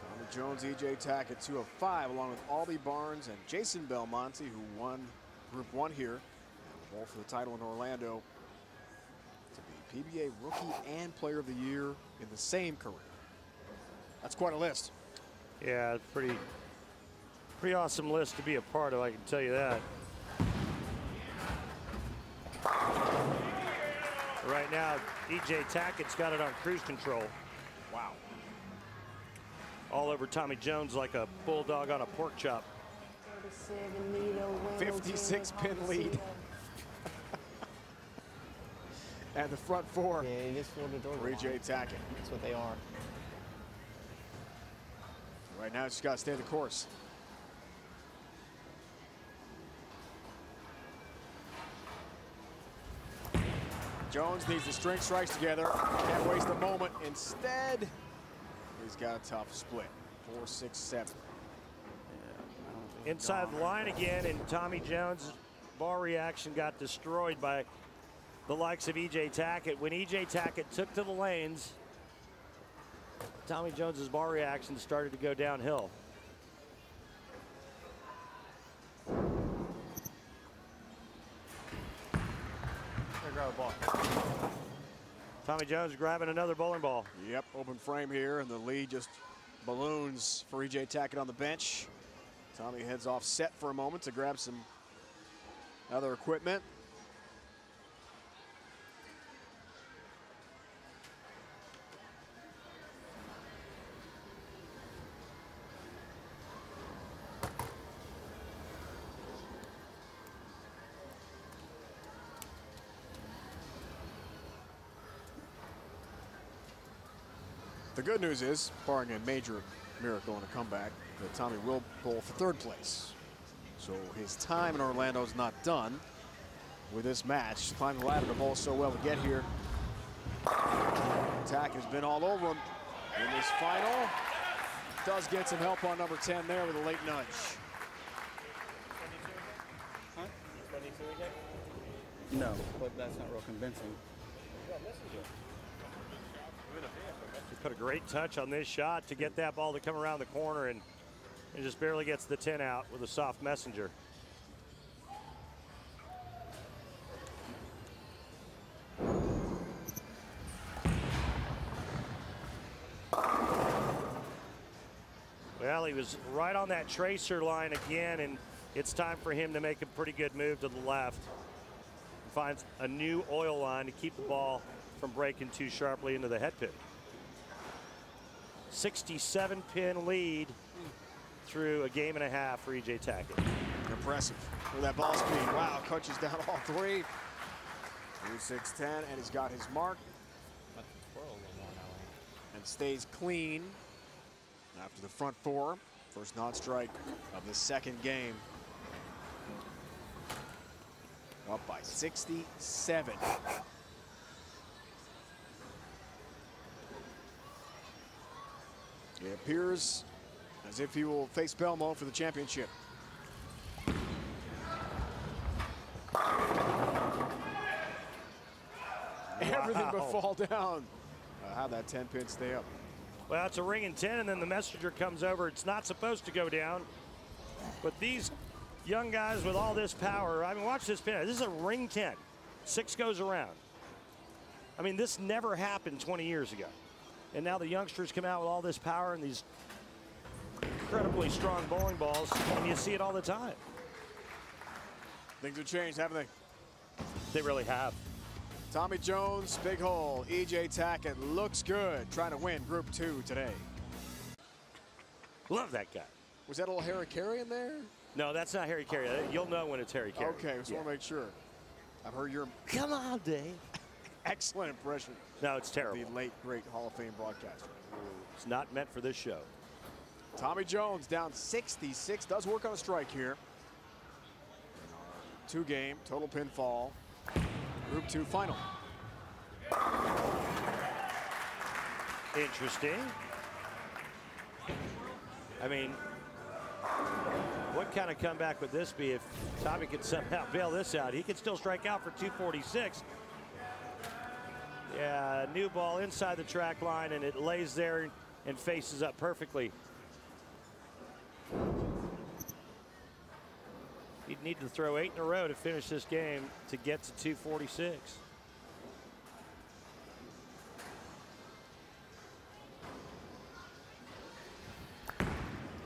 Tommy Jones, EJ Tackett, two of five, along with Aulby Barnes and Jason Belmonte, who won Group One here. Bowl for the title in Orlando to be PBA Rookie and Player of the Year in the same career. That's quite a list. Yeah, pretty, pretty awesome list to be a part of. I can tell you that. Right now, EJ Tackett's got it on cruise control. Wow. All over Tommy Jones like a bulldog on a pork chop. 56 pin lead. and the front four Yeah, he just filled the door. for EJ Tackett. That's what they are. Right now, it's just got to stay the course. Jones needs to string strikes together. Can't waste a moment. Instead, he's got a tough split. Four, six, seven. Inside the line again, and Tommy Jones' ball reaction got destroyed by the likes of EJ Tackett. When EJ Tackett took to the lanes, Tommy Jones's ball reaction started to go downhill. Grab a ball. Tommy Jones grabbing another bowling ball. Yep, open frame here, and the lead just balloons for EJ Tackett on the bench. Tommy heads off set for a moment to grab some other equipment. The good news is, barring a major miracle and a comeback, that Tommy will bowl for third place. So his time in Orlando is not done with this match. Climbed the ladder to bowl so well to get here. Tackett has been all over him in this final. Does get some help on number 10 there with a late nudge. No, but that's not real convincing. Put a great touch on this shot to get that ball to come around the corner and and just barely gets the 10 out with a soft messenger. Well, he was right on that tracer line again, and it's time for him to make a pretty good move to the left. Finds a new oil line to keep the ball from breaking too sharply into the head pin. 67 pin lead through a game and a half for EJ Tackett. Impressive with that ball speed. Wow, coaches down all three. 6'10", and he's got his mark. And stays clean after the front four. First non-strike of the second game. Up by 67. It appears as if he will face Belmo for the championship. Everything but fall down. Uh, how that 10 pin stay up. Well, it's a ring and 10, and then the messenger comes over. It's not supposed to go down. But these young guys with all this power, I mean, watch this pin. This is a ring 10. Six goes around. I mean, this never happened 20 years ago. And now the youngsters come out with all this power and these incredibly strong bowling balls, and you see it all the time. Things have changed, haven't they? They really have. Tommy Jones, big hole. EJ Tackett looks good, trying to win Group 2 today. Love that guy. Was that a little Harry Caray in there? No, that's not Harry Caray. You'll know when it's Harry Caray. Okay, just yeah. want to make sure. I've heard your Come on, Dave. excellent impression. No, it's terrible. The late, great Hall of Fame broadcaster. It's not meant for this show. Tommy Jones down 66, does work on a strike here. Two game, total pinfall. Group two final. Interesting. I mean, what kind of comeback would this be if Tommy could somehow bail this out? He could still strike out for 246. Yeah, new ball inside the track line, and it lays there and faces up perfectly. He'd need to throw eight in a row to finish this game to get to 246.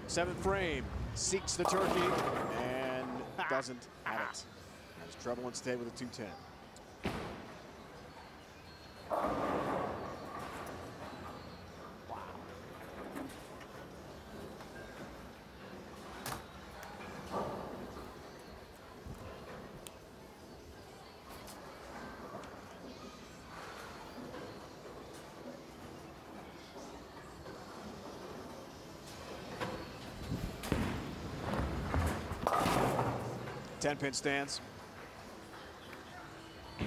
Seventh frame, seeks the turkey and doesn't have it. Has trouble instead with a 210. Ten pin stands.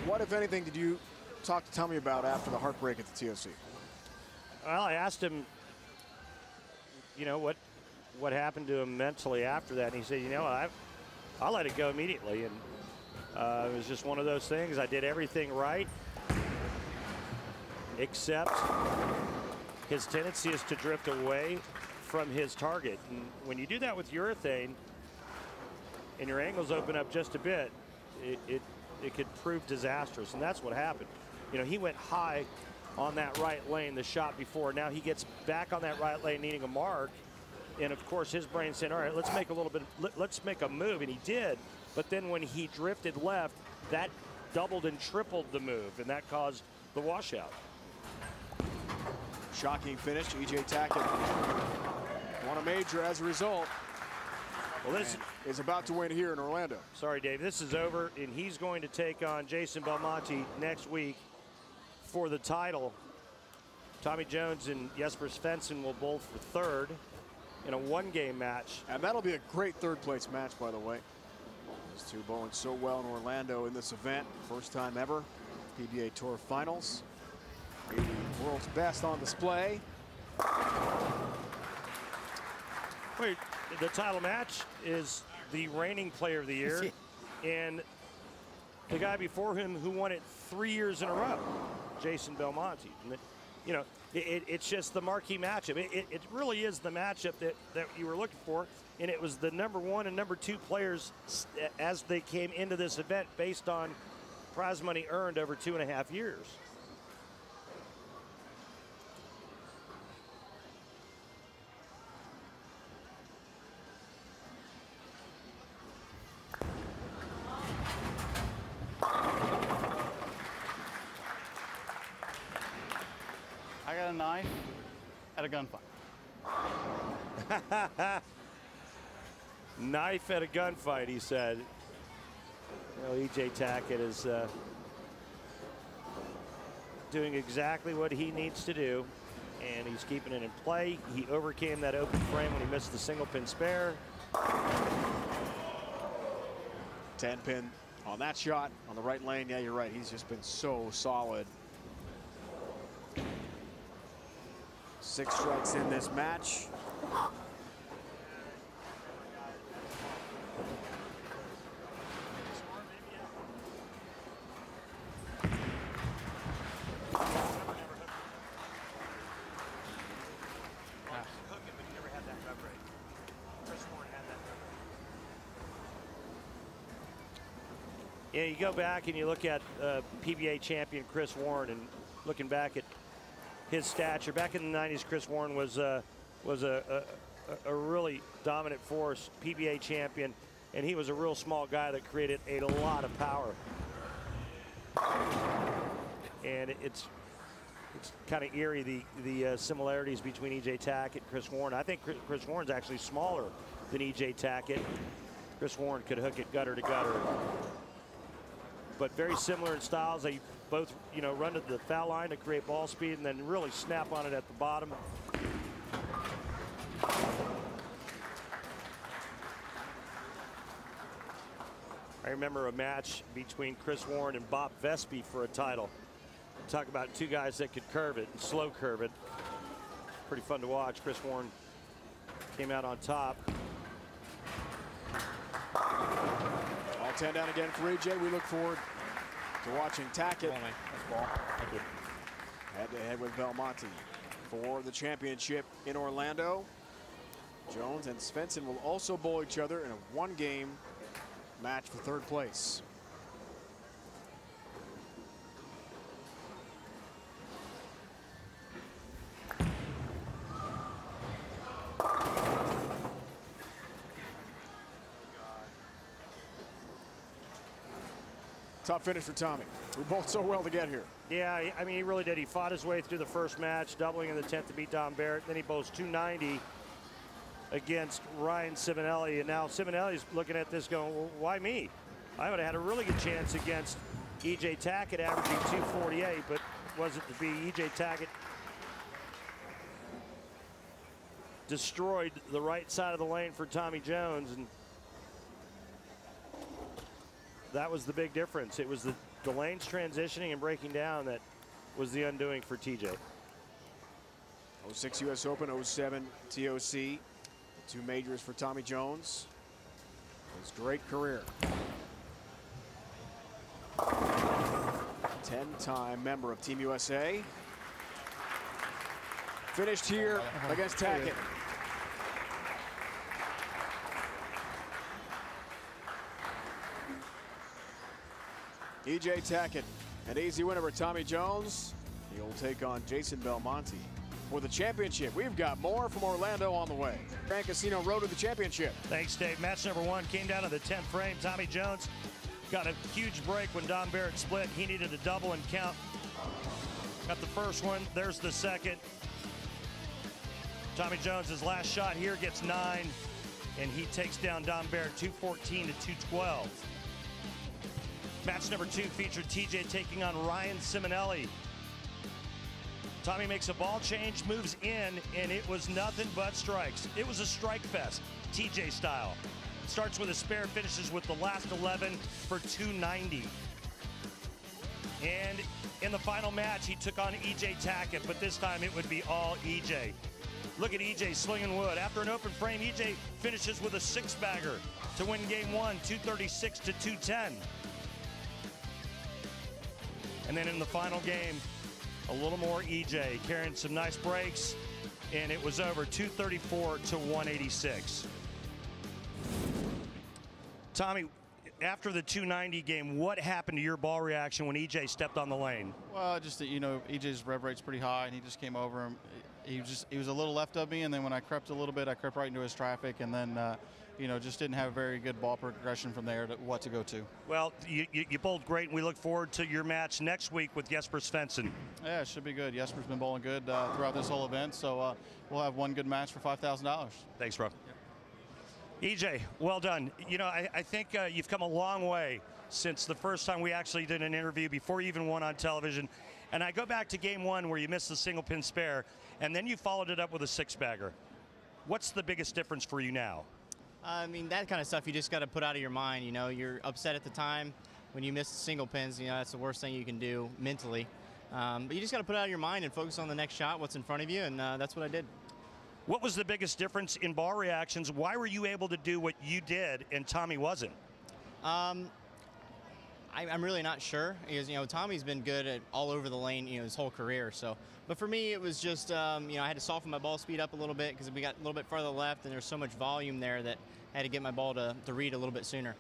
What, if anything, did you talk to Tommy about after the heartbreak at the TOC? Well, I asked him, you know, what what happened to him mentally after that, and he said, you know, I I let it go immediately, and uh, it was just one of those things. I did everything right, except his tendency is to drift away from his target, and when you do that with urethane, and your angles open up just a bit, it, it it could prove disastrous, and that's what happened. You know, he went high on that right lane the shot before. Now he gets back on that right lane needing a mark. And of course his brain saying, all right, let's make a little bit, let, let's make a move. And he did. But then when he drifted left, that doubled and tripled the move. And that caused the washout. Shocking finish. EJ Tackett won a major as a result. Well, this is about to win here in Orlando. Sorry, Dave. This is over, and he's going to take on Jason Belmonte next week for the title. Tommy Jones and Jesper Svensson will both for third in a one-game match. And that'll be a great third-place match, by the way. These two bowling so well in Orlando in this event. First time ever. PBA Tour Finals. The world's best on display. Wait, the title match is the reigning player of the year and the guy before him who won it three years in a row, Jason Belmonte. And, you know, it, it, it's just the marquee matchup. It, it, it really is the matchup that, that you were looking for, and it was the number one and number two players as they came into this event based on prize money earned over two and a half years. At a gunfight. Knife at a gunfight, he said. Well, EJ Tackett is uh, doing exactly what he needs to do, and he's keeping it in play. He overcame that open frame when he missed the single pin spare. 10 pin on that shot on the right lane. Yeah, you're right. He's just been so solid. Six strikes in this match. Yeah, you go back and you look at uh, PBA champion Chris Warren, and looking back at his stature. Back in the 90s, Chris Warren was uh, was a, a, a really dominant force, PBA champion, and he was a real small guy that created a lot of power. And it's it's kind of eerie the the uh, similarities between EJ Tackett and Chris Warren. I think Chris Warren's actually smaller than EJ Tackett. Chris Warren could hook it gutter to gutter but very similar in styles. They both, you know, run to the foul line to create ball speed and then really snap on it at the bottom. I remember a match between Chris Warren and Bob Vespi for a title. Talk about two guys that could curve it and slow curve it. Pretty fun to watch. Chris Warren came out on top. 10 down again for EJ. We look forward to watching Tackett. Head to head with Belmonte for the championship in Orlando. Jones and Svensson will also bowl each other in a one game match for third place. Tough finish for Tommy. We both so well to get here. Yeah, I mean, he really did. He fought his way through the first match, doubling in the 10th to beat Dom Barrett. Then he bowls 290 against Ryan Ciminelli. And now Ciminelli's looking at this going, well, why me? I would have had a really good chance against E.J. Tackett averaging 248, but was it to be E.J. Tackett destroyed the right side of the lane for Tommy Jones. And that was the big difference. It was the, the lanes transitioning and breaking down that was the undoing for TJ. 06 U.S. Open, 07 TOC. Two majors for Tommy Jones. His great career. 10-time member of Team USA. Finished here uh-huh. against Tackett. EJ Tackett, an easy win over Tommy Jones. He'll take on Jason Belmonte for the championship. We've got more from Orlando on the way. Grand Casino Road to the championship. Thanks, Dave. Match number one came down to the 10th frame. Tommy Jones got a huge break when Dom Barrett split. He needed a double and count. Got the first one. There's the second. Tommy Jones, his last shot here, gets nine, and he takes down Dom Barrett 214 to 212. Match number two featured TJ taking on Ryan Ciminelli. Tommy makes a ball change, moves in, and it was nothing but strikes. It was a strike fest, TJ style. Starts with a spare, finishes with the last 11 for 290. And in the final match, he took on EJ Tackett, but this time it would be all EJ. Look at EJ slinging wood. After an open frame, EJ finishes with a six bagger to win game one, 236 to 210. And then in the final game, a little more EJ, carrying some nice breaks, and it was over 234 to 186. Tommy, after the 290 game, what happened to your ball reaction when EJ stepped on the lane? Well, just that you know, EJ's rev rate's pretty high, and he just came over him. He was just he was a little left of me, and then when I crept a little bit, I crept right into his traffic, and then uh, you know just didn't have a very good ball progression from there to what to go to. Well, you, you, you bowled great, and we look forward to your match next week with Jesper Svensson. Yeah, it should be good. Jesper's been bowling good uh, throughout this whole event, so uh, we'll have one good match for five thousand dollars. Thanks, bro. EJ, well done. You know, I, I think uh, you've come a long way since the first time we actually did an interview before you even won on television. And I go back to game one where you missed the single pin spare, and then you followed it up with a six bagger. What's the biggest difference for you now? I mean, that kind of stuff you just got to put out of your mind. You know, you're upset at the time when you miss single pins. You know, that's the worst thing you can do mentally. Um, but you just got to put it out of your mind and focus on the next shot, what's in front of you, and uh, that's what I did. What was the biggest difference in ball reactions? Why were you able to do what you did and Tommy wasn't? Um, I, am really not sure because you know Tommy's been good at all over the lane, you know, his whole career. So, but for me, it was just um, you know I had to soften my ball speed up a little bit because we got a little bit farther left and there's so much volume there that I had to get my ball to, to read a little bit sooner.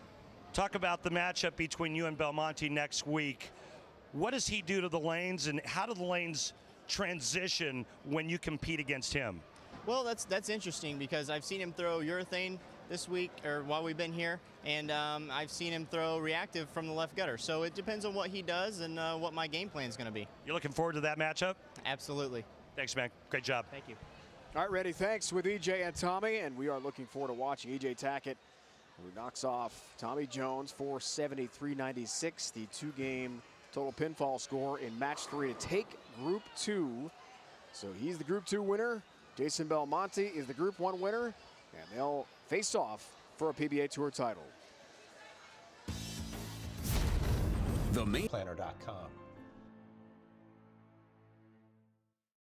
Talk about the matchup between you and Belmonte next week. What does he do to the lanes, and how do the lanes transition when you compete against him? Well, that's that's interesting because I've seen him throw urethane this week or while we've been here, and um, I've seen him throw reactive from the left gutter. So it depends on what he does and uh, what my game plan is going to be. You're looking forward to that matchup? Absolutely. Thanks, man. Great job. Thank you. All right, Randy, thanks with EJ and Tommy, and we are looking forward to watching EJ Tackett, who knocks off Tommy Jones for 73.96, the two-game total pinfall score in match three to take Group Two. So he's the Group Two winner. Jason Belmonte is the Group 1 winner, and they'll face off for a PBA Tour title.